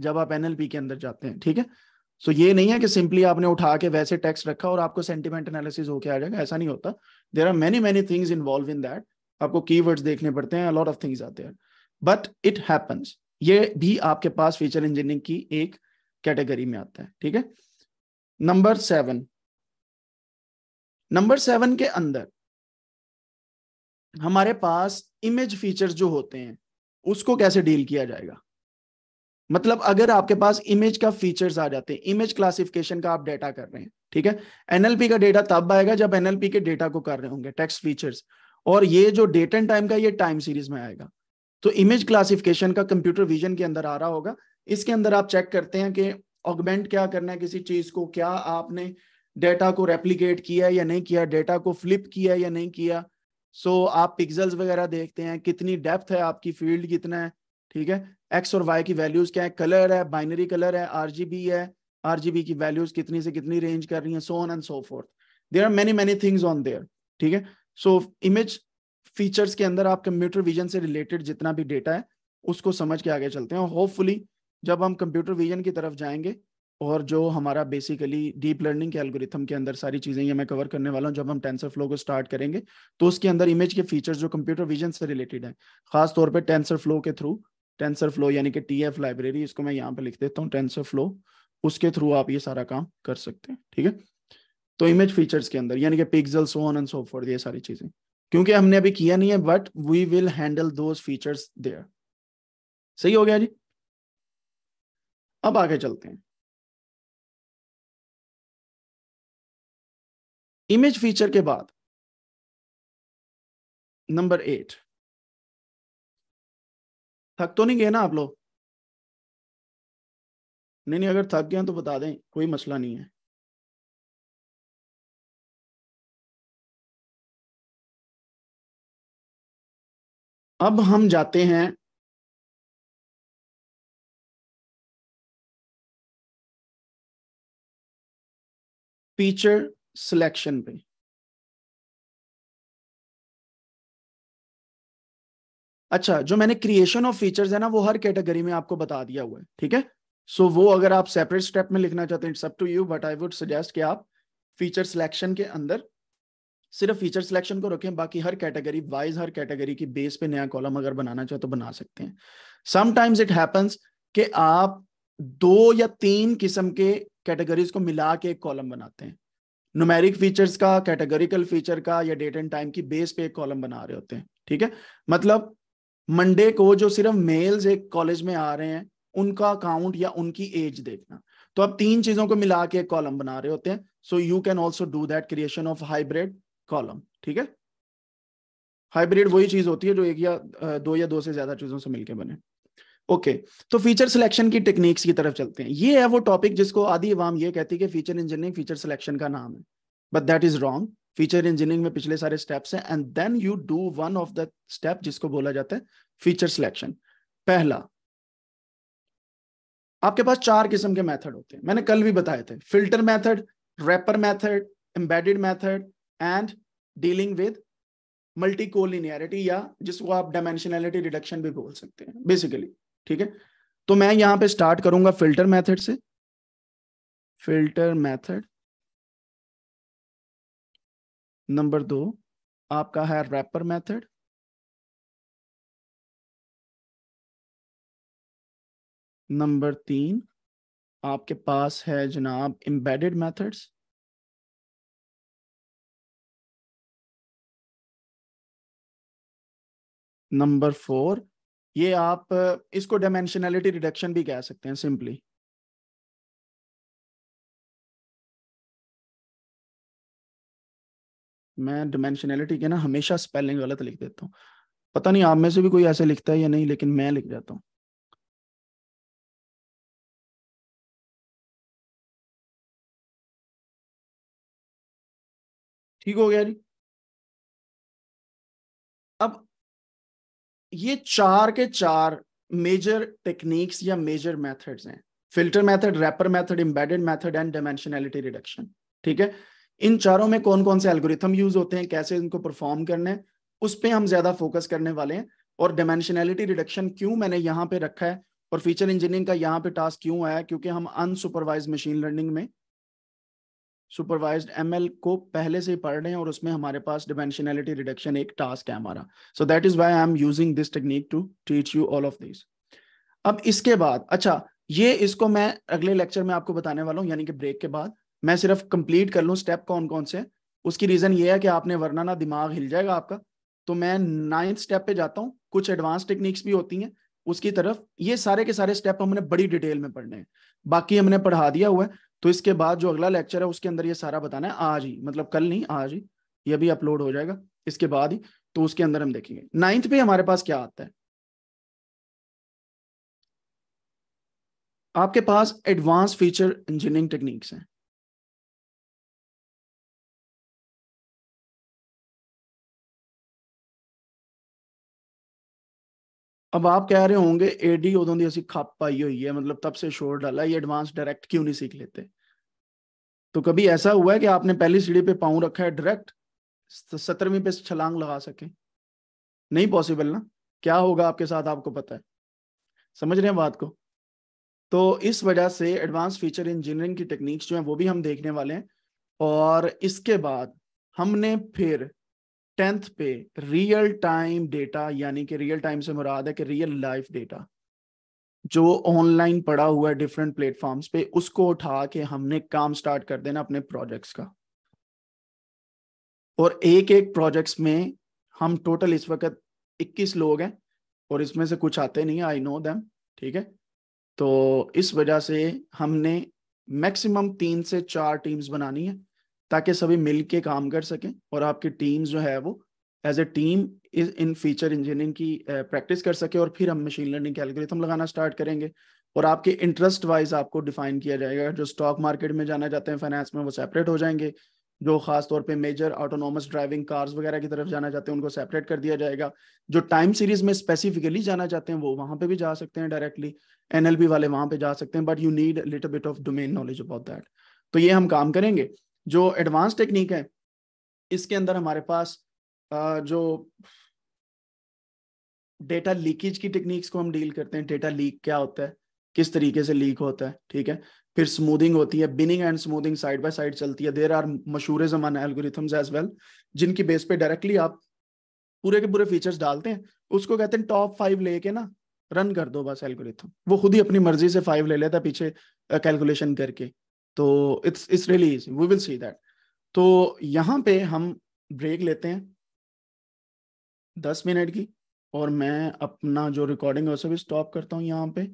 जब आप एनएलपी के अंदर जाते हैं ठीक है? सो so, ये नहीं है कि सिंपली आपने उठा के वैसे टेक्स्ट रखा और आपको सेंटिमेंट एनालिसिस होके आ जाएगा ऐसा नहीं होता। There are many many things involve in that आपको कीवर्ड्स देखने पड़ते हैं लॉट ऑफ़ थिंग्स आते हैं। बट इट हैपन्स ये भी आपके पास फीचर इंजीनियरिंग की एक कैटेगरी में आता है ठीक है? नंबर सेवन नंबर सेवन के अंदर हमारे पास इमेज फीचर्स जो होते हैं, उसको कैसे डील किया जाएगा? मतलब अगर आपके पास इमेज का फीचर्स आ जाते हैं इमेज क्लासिफिकेशन का आप डेटा कर रहे हैं, ठीक है? एनएलपी का डेटा तब आएगा जब एनएलपी के डेटा को कर रहे होंगे टेक्स्ट फीचर्स और ये जो डेट एंड टाइम का, ये टाइम सीरीज़ में आएगा। तो इमेज क्लासिफिकेशन का कंप्यूटर विजन के अंदर आ रहा होगा। इसके अंदर आप चेक करते हैं कि ऑगमेंट क्या करना है किसी चीज़ को, क्या आपने डेटा को रेप्लीकेट किया या नहीं किया डेटा को फ्लिप किया या नहीं किया सो so, आप पिक्सल्स वगैरह देखते हैं कितनी डेप्थ है आपकी फ़ील्ड कितना है ठीक है? एक्स और वाई की वैल्यूज़ क्या है? कलर है बाइनरी कलर है आरजीबी है आरजीबी की वैल्यूज़ कितनी से कितनी रेंज कर रही है so on and so forth there are many many things on there ठीक है? सो इमेज फीचर्स के अंदर आप कंप्यूटर विजन से रिलेटेड जितना भी डेटा है उसको समझ के आगे चलते हैं। होपफुली जब हम कंप्यूटर विजन की तरफ़ जाएँगे और जो हमारा बेसिकली डीप लर्निंग के एल्गोरिथम के अंदर सारी चीज़ें ये मैं कवर करने वाला हूँ, जब हम टेंसर फ्लो को स्टार्ट करेंगे तो उसके अंदर इमेज के फीचर्स जो कंप्यूटर विजन से रिलेटेड है। खास तौर पे टेंसर फ्लो के थ्रू टेंसर फ्लो यानी कि टी एफ़ लाइब्रेरी इसको मैं यहाँ पे लिख देता हूँ टेंसर फ्लो उसके थ्रू आप ये सारा काम कर सकते हैं, ठीक है? तो इमेज फीचर्स के अंदर, यानी कि pixel so on and so for ये सारी चीज़ें। क्योंकि हमने अभी किया नहीं है but we will handle those features there सही हो गया जी? अब आगे चलते हैं। इमेज फीचर के बाद नंबर एट थक तो नहीं गए ना आप लोग? नहीं नहीं, अगर थक गए तो बता दें, कोई मसला नहीं है। अब हम जाते हैं फीचर सिलेक्शन पे। अच्छा जो मैंने क्रिएशन ऑफ़ फीचर्स है ना, वो हर कैटेगरी में आपको बता दिया हुआ है, ठीक है? सो वो अगर आप सेपरेट स्टेप में लिखना चाहते हैं it's up to you but I would suggest कि आप फीचर सिलेक्शन के अंदर सिर्फ़ फीचर सिलेक्शन को रखें, बाकी हर कैटेगरी वाइज हर कैटेगरी की बेस पे नया कॉलम अगर बनाना चाहे तो बना सकते हैं। समटाइम्स इट हैपन्स कि आप दो या तीन किस्म के कैटेगरीज को मिला के एक कॉलम बनाते हैं। नुमेरिक फीचर्स का कैटेगरिकल फीचर का या डेट एंड टाइम की बेस पे एक कॉलम बना रहे होते हैं, ठीक है? मतलब मंडे को जो सिर्फ़ मेल्स एक कॉलेज में आ रहे हैं, उनका अकाउंट या उनकी एज देखना। तो आप तीन चीज़ों को मिला के एक कॉलम बना रहे होते हैं so you can also do that creation of hybrid column ठीक है? हाइब्रिड वही चीज़ होती है जो एक या दो या दो से ज़्यादा चीज़ों से मिलकर बने। ओके okay, तो फीचर सिलेक्शन की टेक्निक्स की तरफ़ चलते हैं। ये है वो टॉपिक जिसको आदि अवाम ये कहती है कि फीचर इंजीनियरिंग फीचर सिलेक्शन का नाम है। But that is wrong feature engineering में पिछले सारे स्टेप्स हैं। And then you do one of the step जिसको बोला जाता है फीचर सिलेक्शन पहला आपके पास चार किस्म के मेथड होते हैं। मैंने कल भी बताए थे। Filter method wrapper method embedded method and dealing with multicollinearity या जिसको आप डायमेंशनैलिटी रिडक्शन भी बोल सकते हैं बेसिकली ठीक है? तो मैं यहाँ पे स्टार्ट करूँगा फ़िल्टर मेथड से। फ़िल्टर मेथड नंबर दो, आपका है रैपर मेथड नंबर तीन, आपके पास है जनाब एम्बेडेड मेथड्स नंबर फोर ये आप इसको डायमेंशनैलिटी रिडक्शन भी कह सकते हैं सिंपली मैं डिमेंशनैलिटी के ना हमेशा स्पेलिंग गलत लिख देता हूँ। पता नहीं आप में से भी कोई ऐसे लिखता है या नहीं, लेकिन मैं लिख जाता हूँ। ठीक हो गया जी? ये चार के चार मेजर टेक्निक्स या मेजर मेथड्स हैं। Filter method wrapper method embedded method and dimensionality reduction ठीक है? इन चारों में कौन कौन से एल्गोरिथम यूज़ होते हैं? कैसे इनको परफॉर्म करने उस पर हम ज़्यादा फोकस करने वाले हैं। और डायमेंशनैलिटी रिडक्शन क्यों मैंने यहाँ पे रखा है? और फीचर इंजीनियरिंग का यहाँ पे टास्क क्यों आया क्योंकि हम अनसुपरवाइज मशीन लर्निंग में सुपरवाइज्ड एमएल को पहले से पढ़ रहे हैं और उसमें हमारे पास डिमेंशनैलिटी रिडक्शन एक टास्क है हमारा। So that is why I am using this technique to teach you all of this अब इसके बाद अच्छा ये इसको मैं अगले लेक्चर में आपको बताने वाला हूँ, यानी कि ब्रेक के बाद। मैं सिर्फ़ कंप्लीट कर लूँ स्टेप कौन कौन से। उसकी रीजन ये है कि आपने, वरना ना दिमाग हिल जाएगा आपका। तो मैं नाइन्थ स्टेप पे जाता हूँ। कुछ एडवांस टेक्निक्स भी होती हैं। उसकी तरफ़ ये सारे के सारे स्टेप हमने बड़ी डिटेल में पढ़ने हैं। बाकी हमने पढ़ा दिया हुआ है। तो इसके बाद जो अगला लेक्चर है, उसके अंदर ये सारा बताना है, आज ही मतलब कल नहीं, आज ही, ये भी अपलोड हो जाएगा, इसके बाद ही तो उसके अंदर हम देखेंगे। नाइन्थ पे हमारे पास क्या आता है? आपके पास एडवांस फीचर इंजीनियरिंग टेक्निक्स हैं। अब आप कह रहे होंगे एडी उदों की असं खप पाई हुई है मतलब तब से शोर डाला, ये एडवांस डायरेक्ट क्यों नहीं सीख लेते? तो कभी ऐसा हुआ है कि आपने पहली सीढ़ी पे पाँव रखा है डायरेक्ट सत्रहवीं पे छलांग लगा सके? नहीं पॉसिबल ना? क्या होगा आपके साथ, आपको पता है। समझ रहे हैं बात को? तो इस वजह से एडवांस फीचर इंजीनियरिंग की टेक्निक्स जो है, वो भी हम देखने वाले हैं, और इसके बाद हमने फिर टेंथ पे रियल टाइम डेटा यानी कि रियल टाइम से मुराद है कि रियल लाइफ डेटा जो ऑनलाइन पड़ा हुआ है डिफरेंट प्लेटफॉर्म्स पे, उसको उठा के हमने काम स्टार्ट कर देना अपने प्रोजेक्ट्स का। और एक एक प्रोजेक्ट्स में हम टोटल इस वक्त 21 लोग हैं, और इसमें से कुछ आते नहीं आई नो दैम ठीक है? तो इस वजह से हमने मैक्सिमम तीन से चार टीम्स बनानी है। ताकि सभी मिल के काम कर सकें और आपकी टीम्स जो है वो as a team in feature engineering की प्रैक्टिस कर सके और फिर हम मशीन लर्निंग कैलकुलेथम लगाना स्टार्ट करेंगे। और आपके इंटरेस्ट वाइज आपको डिफाइन किया जाएगा। जो स्टॉक मार्केट में जाना चाहते हैं फाइनेंस में वो सेपरेट हो जाएँगे। जो खास तौर पे मेजर ऑटोनोमस ड्राइविंग कार्स वगैरह की तरफ़ जाना चाहते हैं, उनको सेपरेट कर दिया जाएगा। जो टाइम सीरीज़ में स्पेसिफिकली जाना चाहते हैं, वो वहाँ पे भी जा सकते हैं डायरेक्टली एनएलबी वाले वहाँ पे जा सकते हैं but you need little bit of domain knowledge about that तो ये हम काम करेंगे। जो एडवांस टेक्निक है, इसके अंदर हमारे पास जो डेटा लीकेज की टेक्निक्स को हम डील करते हैं डेटा लीक क्या होता है, किस तरीके से लीक होता है, ठीक है? फिर स्मूदिंग होती है binning and smoothing side by side चलती है। देर आर मशहूर जमाना एल्गोरिथम्स एज वेल जिनकी बेस पे डायरेक्टली आप पूरे के पूरे फीचर्स डालते हैं। उसको कहते हैं टॉप फाइव लेके ना रन कर दो बस एल्गोरिथम वो खुद ही अपनी मर्ज़ी से फाइव ले लेता पीछे कैलकुलेशन करके। तो it's it's really easy we will see that तो यहाँ पे हम ब्रेक लेते हैं दस मिनट की और मैं अपना जो रिकॉर्डिंग है उसे भी स्टॉप करता हूँ यहाँ पे।